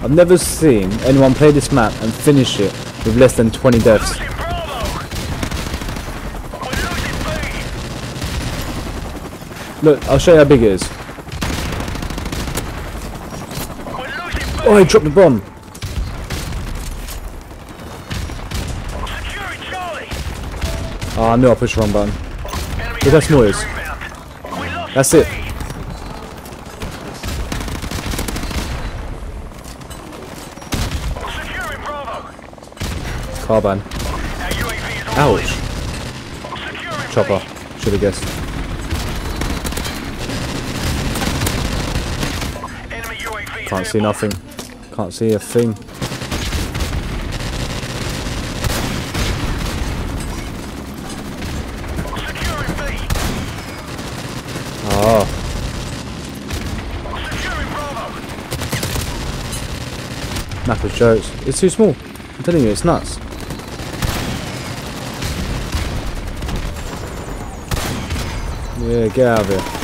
I've never seen anyone play this map and finish it with less than 20 deaths. Losing Bravo. We're losing B. Look, I'll show you how big it is. Oh, he dropped the bomb. Oh, I knew I pushed the wrong button. Look. We lost That's it. Carbine. Ouch. Chopper. Should have guessed. Can't see nothing. Can't see a thing. Oh, map of jokes. It's too small. I'm telling you, it's nuts. Yeah, get out of here.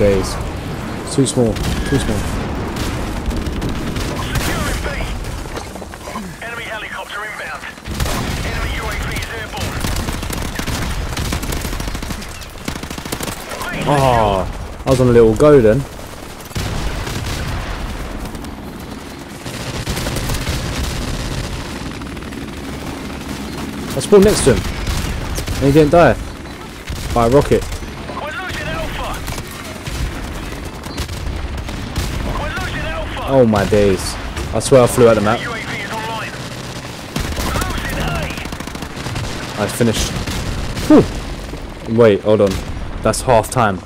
base. It's too small. Too small. Enemy helicopter inbound. Oh, I was on a little go then. I spawned next to him. And he didn't die. By a rocket. Oh my days. I swear I flew out the map. I finished. Whew. Wait, hold on. That's half time.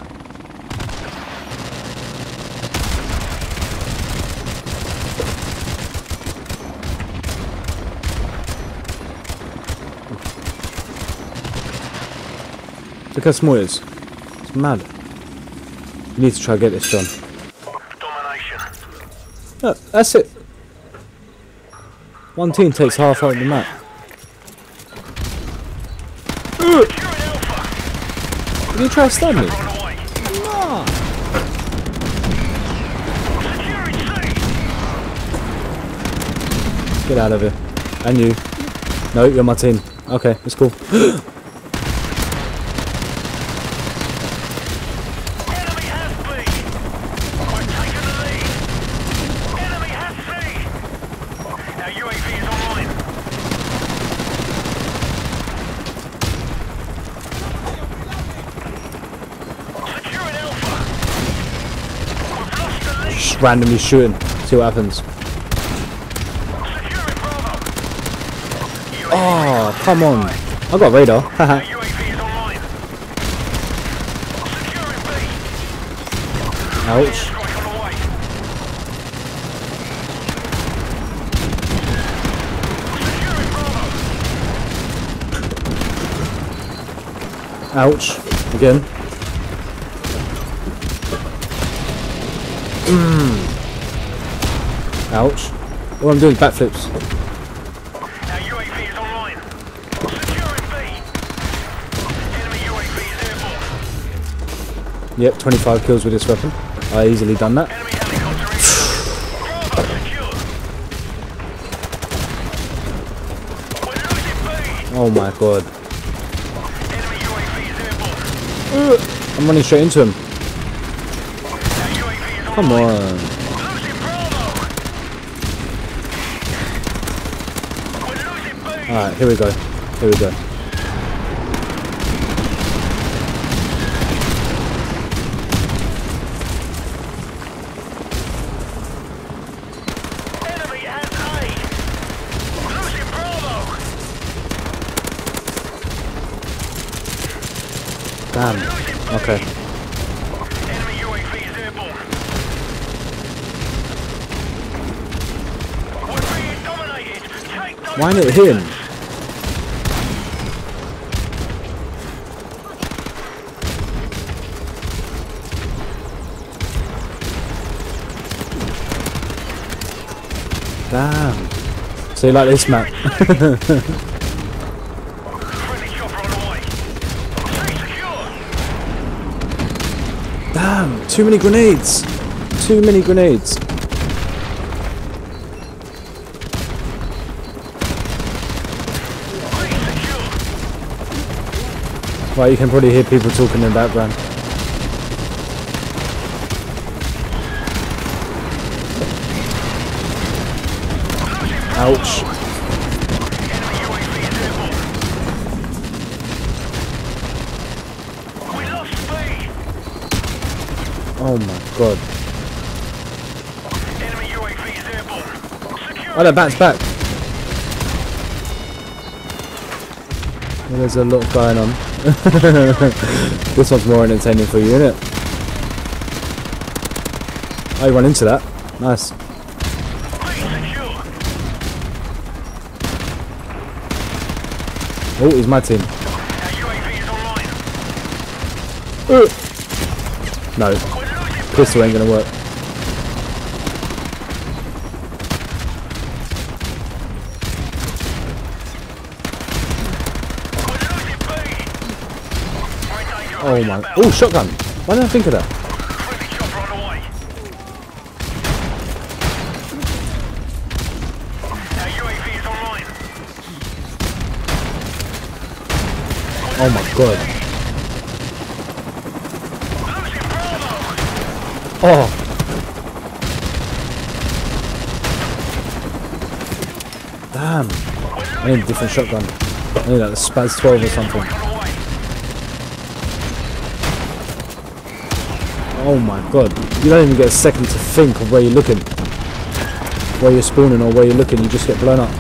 Look how small it is. It's mad. You need to try to get this done. That's it. One team takes half out of the map. Did you try to stab me? C. Get out of here. And you. No, you're my team. Okay, it's cool. Enemy has B. We're taking the lead. Enemy has C. Our UAV is online. Securing Alpha. We've lost the lead. Just randomly shooting. See what happens. Securing oh, Bravo. UAV Oh, come on. I got radar. Our Haha. UAV is online. Securing B. Ouch. On the way. Securing Ouch. Again. Ouch. All I'm doing is backflips. Our UAV is online. Securing B. Enemy UAV is airborne. Yep, 25 kills with this weapon. I easily done that. Enemy helicopter in. Bravo secure. We're losing B. Oh my god. Enemy UAV is airborne. Uh, I'm running straight into him. Our UAV is Come on. Losing Bravo. We're losing B. Alright, here we go. Here we go. Enemy has A. Losing Bravo. Damn. Okay. Enemy UAV is airborne. We're being dominated. Take those Why not him? positions. Damn. So you like this map? Friendly chopper on the way. Stay secure. Damn. Too many grenades. Too many grenades. Right, you can probably hear people talking in the background. Ouch. Oh my god. Oh, that bat's back. Well, there's a lot going on. this one's more entertaining for you, isn't it? Oh, run into that. Nice. Oh, he's my team. Online. No, pistol ain't gonna work. Oh my. Oh, shotgun. Why didn't I think of that? God. Oh! Damn! I need a different shotgun. I need like the Spaz 12 or something. Oh my god. You don't even get a second to think of where you're looking. Where you're spawning or where you're looking, you just get blown up.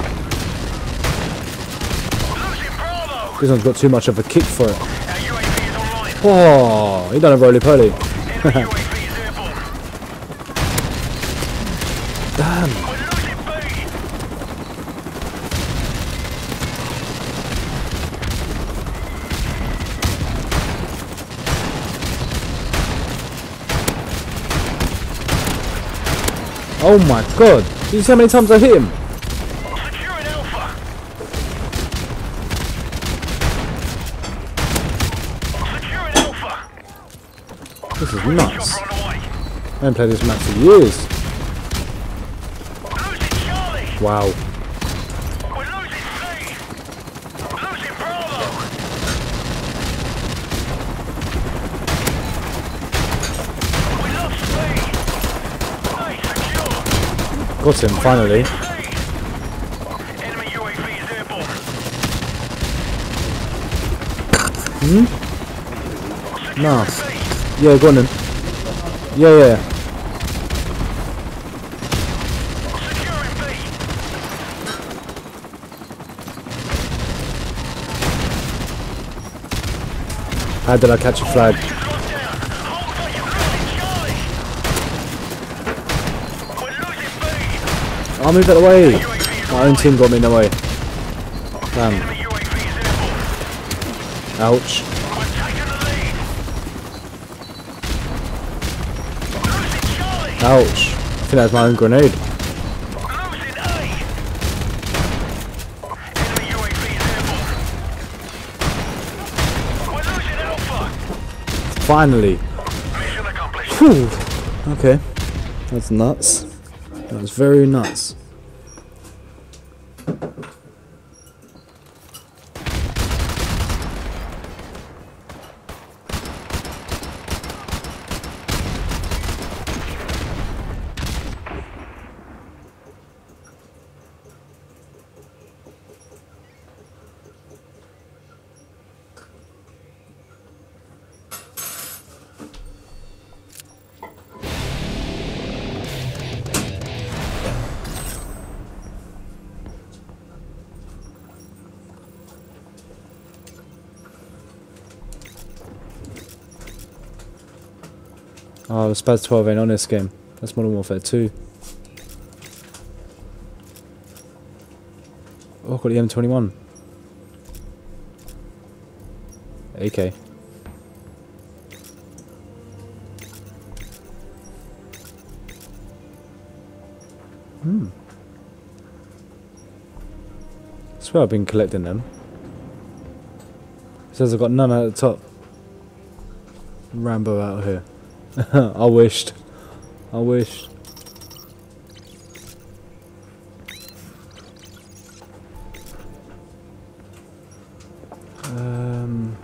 Losing One's got too much of a kick for it. Our UAV is online. Oh, he done a roly poly. Enemy UAV is airborne. Damn. We're losing B. Oh my god. Did you see how many times I hit him? Securing Alpha. Securing Alpha. Way. I haven't played this map for years. Wow. Got him, finally. Hmm? C. Enemy Yeah, go on then. Yeah, yeah. B. How did I catch a flag? I'll move that away. My own team got me in the way. Damn. Ouch. Ouch. I think that's my own grenade. Losing A. Enemy UAV is airborne. We're losing Alpha. Finally. Mission accomplished. Whew. Okay. That's nuts. That was very nuts. Spaz 12 ain't on this game. That's Modern Warfare 2. Oh, got the M21. AK. Hmm. I swear I've been collecting them. says I've got none at the top. Rambo out here. I wished. I wished. Um.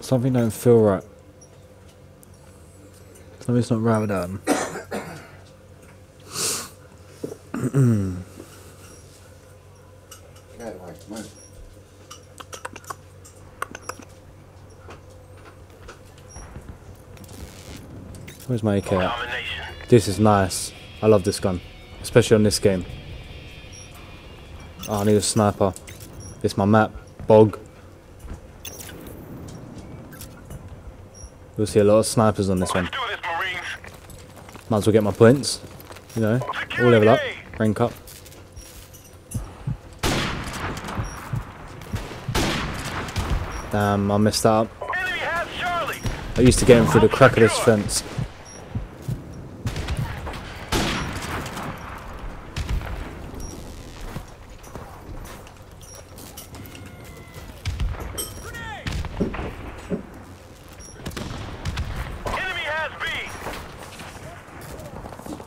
Something don't feel right. Something's not right with Where's my AK? This is nice. I love this gun. Especially on this game. Oh, I need a sniper. It's my map. Bog. You'll see a lot of snipers on this one. Let's do this, Marines. Might as well get my points. You know, all level up. Rank up. Damn, I messed up. I used to get him through the crack of this fence.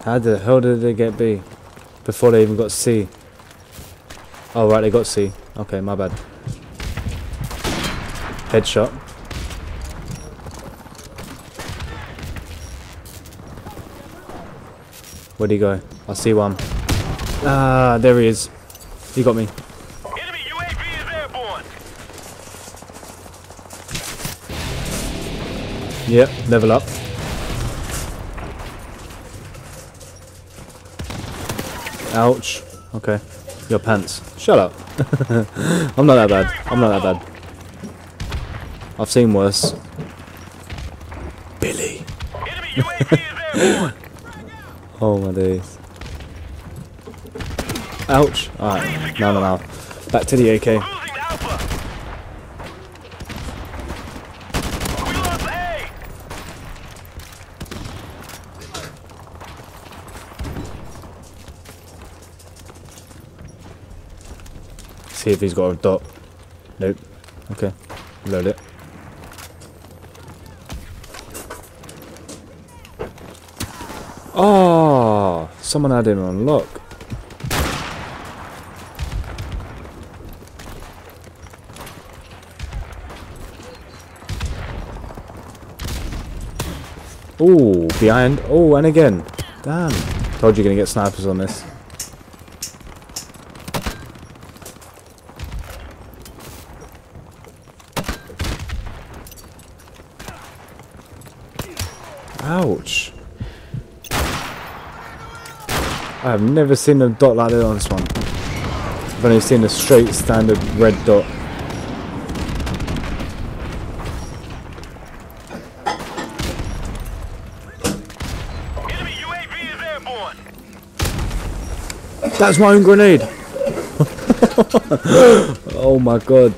How the hell did they get B? Before they even got C. Oh right, they got C. Okay, my bad. Headshot. Where'd he go? I see one. Ah, there he is. He got me. Enemy UAV is airborne. Yep, level up. Ouch. Okay. Your pants. Shut up. I'm not that bad. I'm not that bad. I've seen worse. Billy. Enemy UAV is airborne. Oh my days. Ouch. Alright. No, no, no. Back to the AK. Losing Alpha. We lost A. See if he's got a dot. Nope. Okay. Load it. Oh, someone had him on lock. Ooh, behind. Oh, and again. Damn. Told you you're going to get snipers on this. Ouch. I have never seen a dot like that on this one. I've only seen a straight standard red dot. Enemy UAV is airborne. That's my own grenade! oh my god.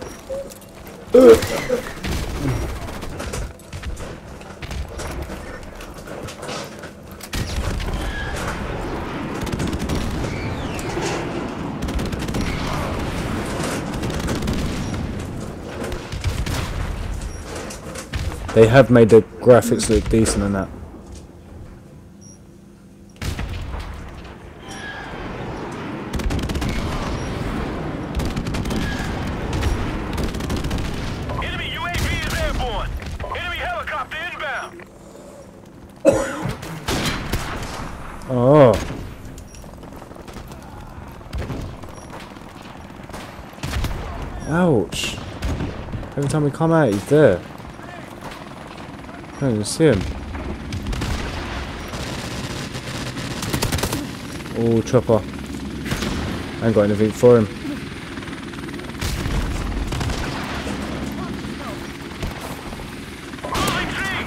Have made the graphics look decent in that. Enemy UAV is airborne. Enemy helicopter inbound. Oh. Ouch. Every time we come out, he's there. I don't see him. Oh, chopper. I ain't got anything for him. Losing C.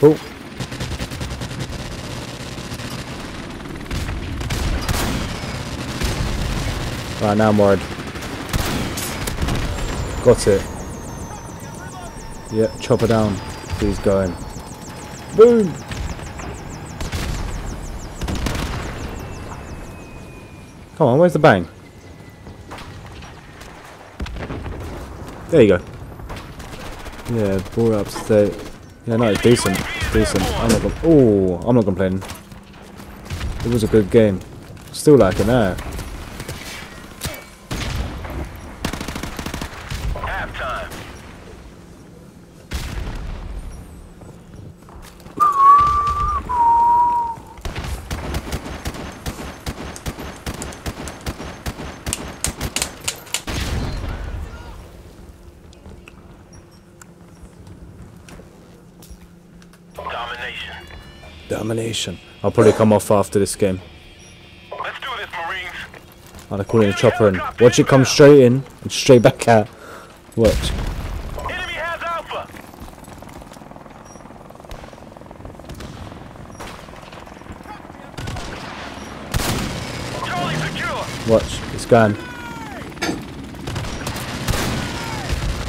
Cool. Now I'm worried. Got it. Yep, chopper down. He's going. Boom! Come on, where's the bang? There you go. Yeah, ball up state. Yeah, no, it's decent. Decent. I'm not. Oh, I'm not complaining. It was a good game. Still lacking there. Halftime. Domination. Domination. I'll probably come off after this game. Let's do this, Marines. I'll call in a chopper and watch it come straight in and straight back out. Watch. Enemy has Alpha. Charlie secure. Watch. It's gone.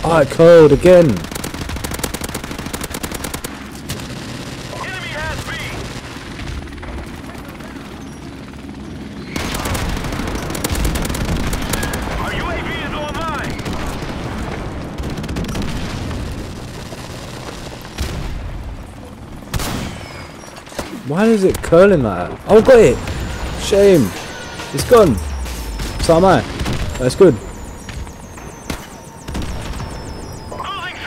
Oh, cold again. Enemy has B. Our UAV is online. Why is it curling like that? Oh, got it! Shame! It's gone! So am I. That's good. Losing C.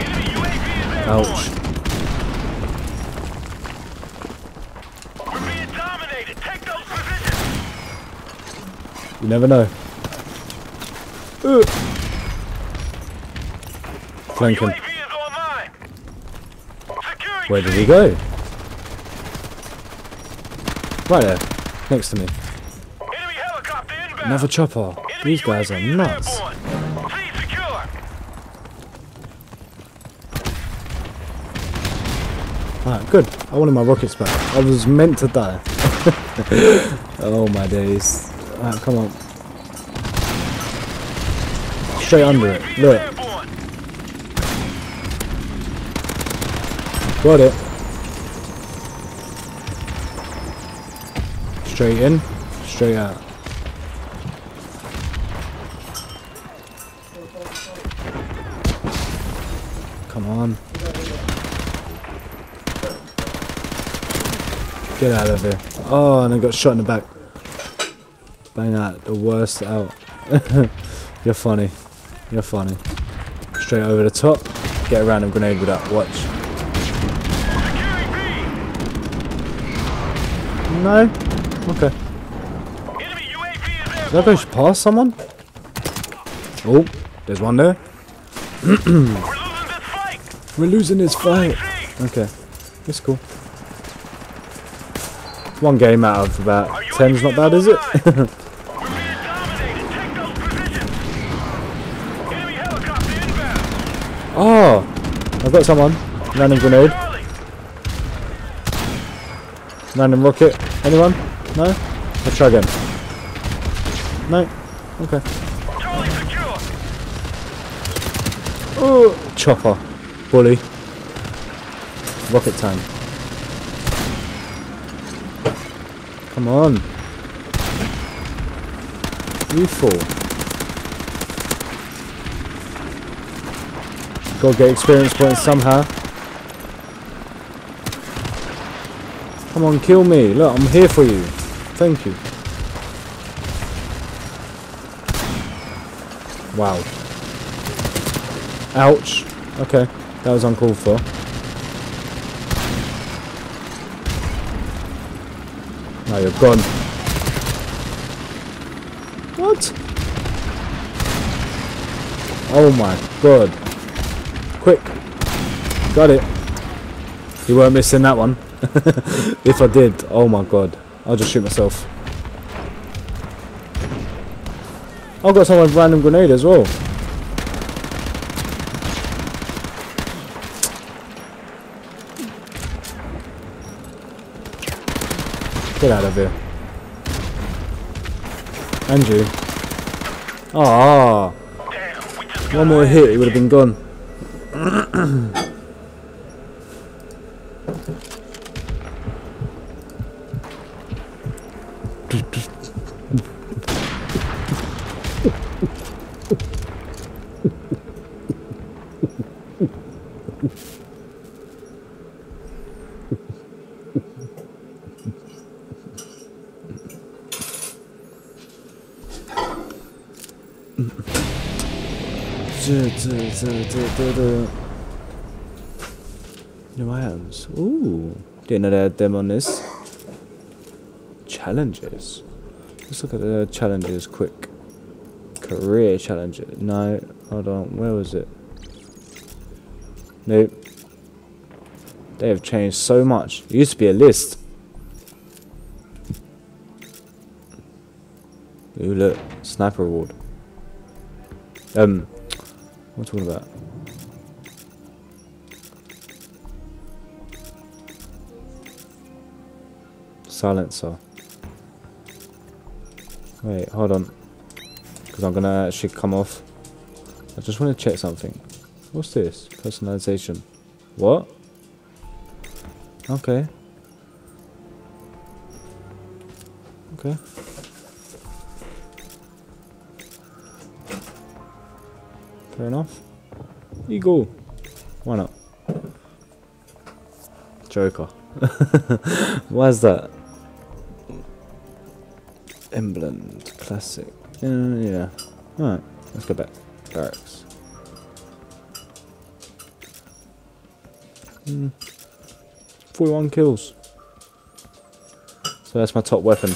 Enemy UAV is airborne. Ouch. We're being dominated. Take those positions. You never know. Ugh. Flank him. UAV is online. Securing Where did he go? Right there. Next to me. Enemy helicopter. Another chopper. Enemy These guys are nuts. Alright, good. I wanted my rockets back. I was meant to die. oh my days. Alright, come on. Straight under it. Look. airborne. Got it. Straight in, straight out. Come on. Get out of here. Oh, and I got shot in the back. Bang out, the worst out. You're funny. You're funny. Straight over the top. Get a random grenade with that. Watch. Securing B. No? Okay. Is Did I airborne. go past someone? Oh, there's one there. We're losing this fight. We're losing this fight. Okay, it's cool. One game out of about Our ten's not bad, is it? oh, I've got someone. Random grenade. Random rocket. Anyone? No? Let's try again. No? Okay. Charlie secure. Oh, chopper. Bully. Rocket time. Come on. You fool. Gotta get experience points somehow. Come on, kill me. Look, I'm here for you. Thank you. Wow. Ouch. Okay, that was uncalled for. Now you're gone. What? Oh my god. Quick. Got it. You weren't missing that one. if I did, oh my god. I'll just shoot myself. I've got someone with random grenade as well. Get out of here. And you. Ah, one more hit, he would have been gone. New items. Ooh. Didn't know they had them on this. Challenges. Let's look at the challenges quick. Career challenges. No, hold on. Where was it? Nope. They have changed so much. It used to be a list. Ooh, look. Sniper reward. Um, what am I talking about? Silencer. Wait, hold on. Because I'm gonna actually come off. I just want to check something. What's this? Personalization. What? Okay. Okay. Fair enough. Eagle. Why not? Joker. Why is that? Emblem classic. Yeah, yeah. Alright, let's go back. Barracks. Hmm. 41 kills. So that's my top weapon.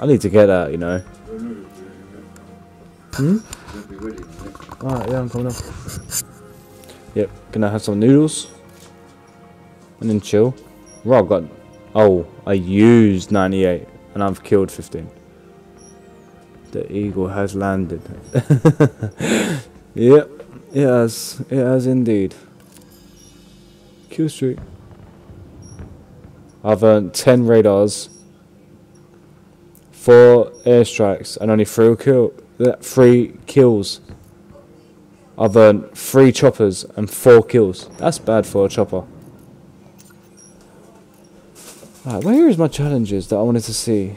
I need to get that, you know. Hmm? Alright, yeah, I'm coming up. Yep, gonna have some noodles. And then chill. I've got... Oh, I used 98. And I've killed 15. The eagle has landed. yep, it has. It has indeed. Kill streak. I've earned 10 radars. 4 airstrikes. And only 3 kill, uh, three kills. I've earned 3 choppers and 4 kills. That's bad for a chopper. Right, where is my challenges that I wanted to see?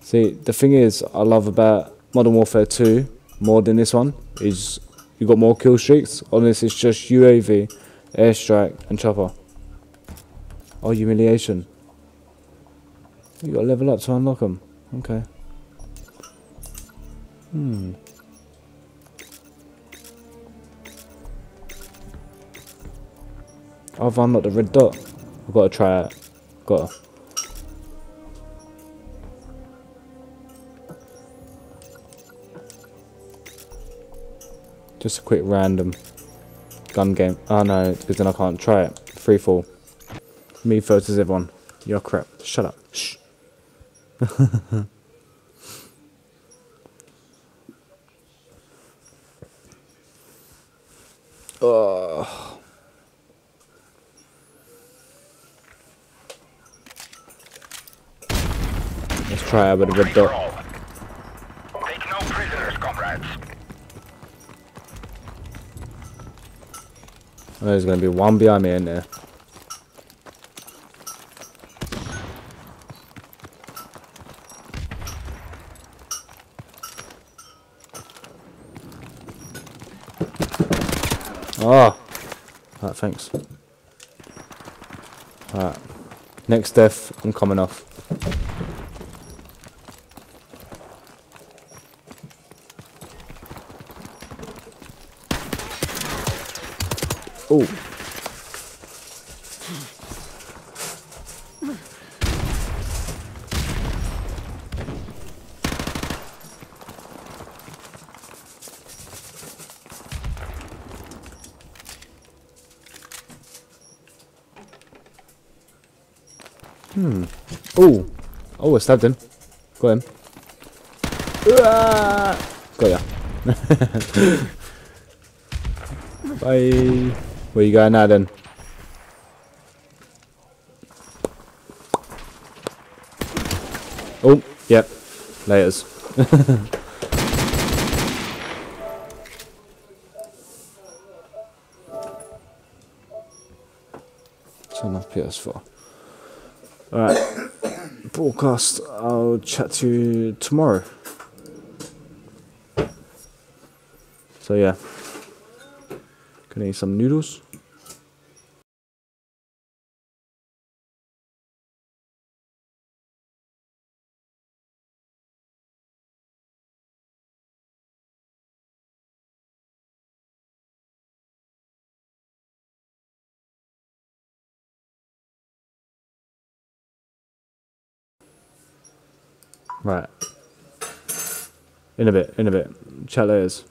See, the thing is, I love about Modern Warfare 2 more than this one is you got more kill streaks. On this, it's just UAV, airstrike, and chopper. Oh, humiliation. You got to level up to unlock them. Okay. Hmm. I've unlocked the red dot. I've got to try it. Got to. Just a quick random gun game. Oh no, because then I can't try it. Free fall. Me versus everyone. You're crap. Shut up. Shh. oh. Let's try it with a red dot. There's going to be one behind me in there. Oh! Alright, thanks. Alright. Next death, I'm coming off. Oh! Hmm. Oh! Oh, I stabbed him. Got him. Got ya. Bye. Where you going now then? Oh, yep. Layers. Turn off PS4. Alright. Broadcast. I'll chat to you tomorrow. So yeah. Gonna eat some noodles. Right. In a bit, in a bit. Chat laters.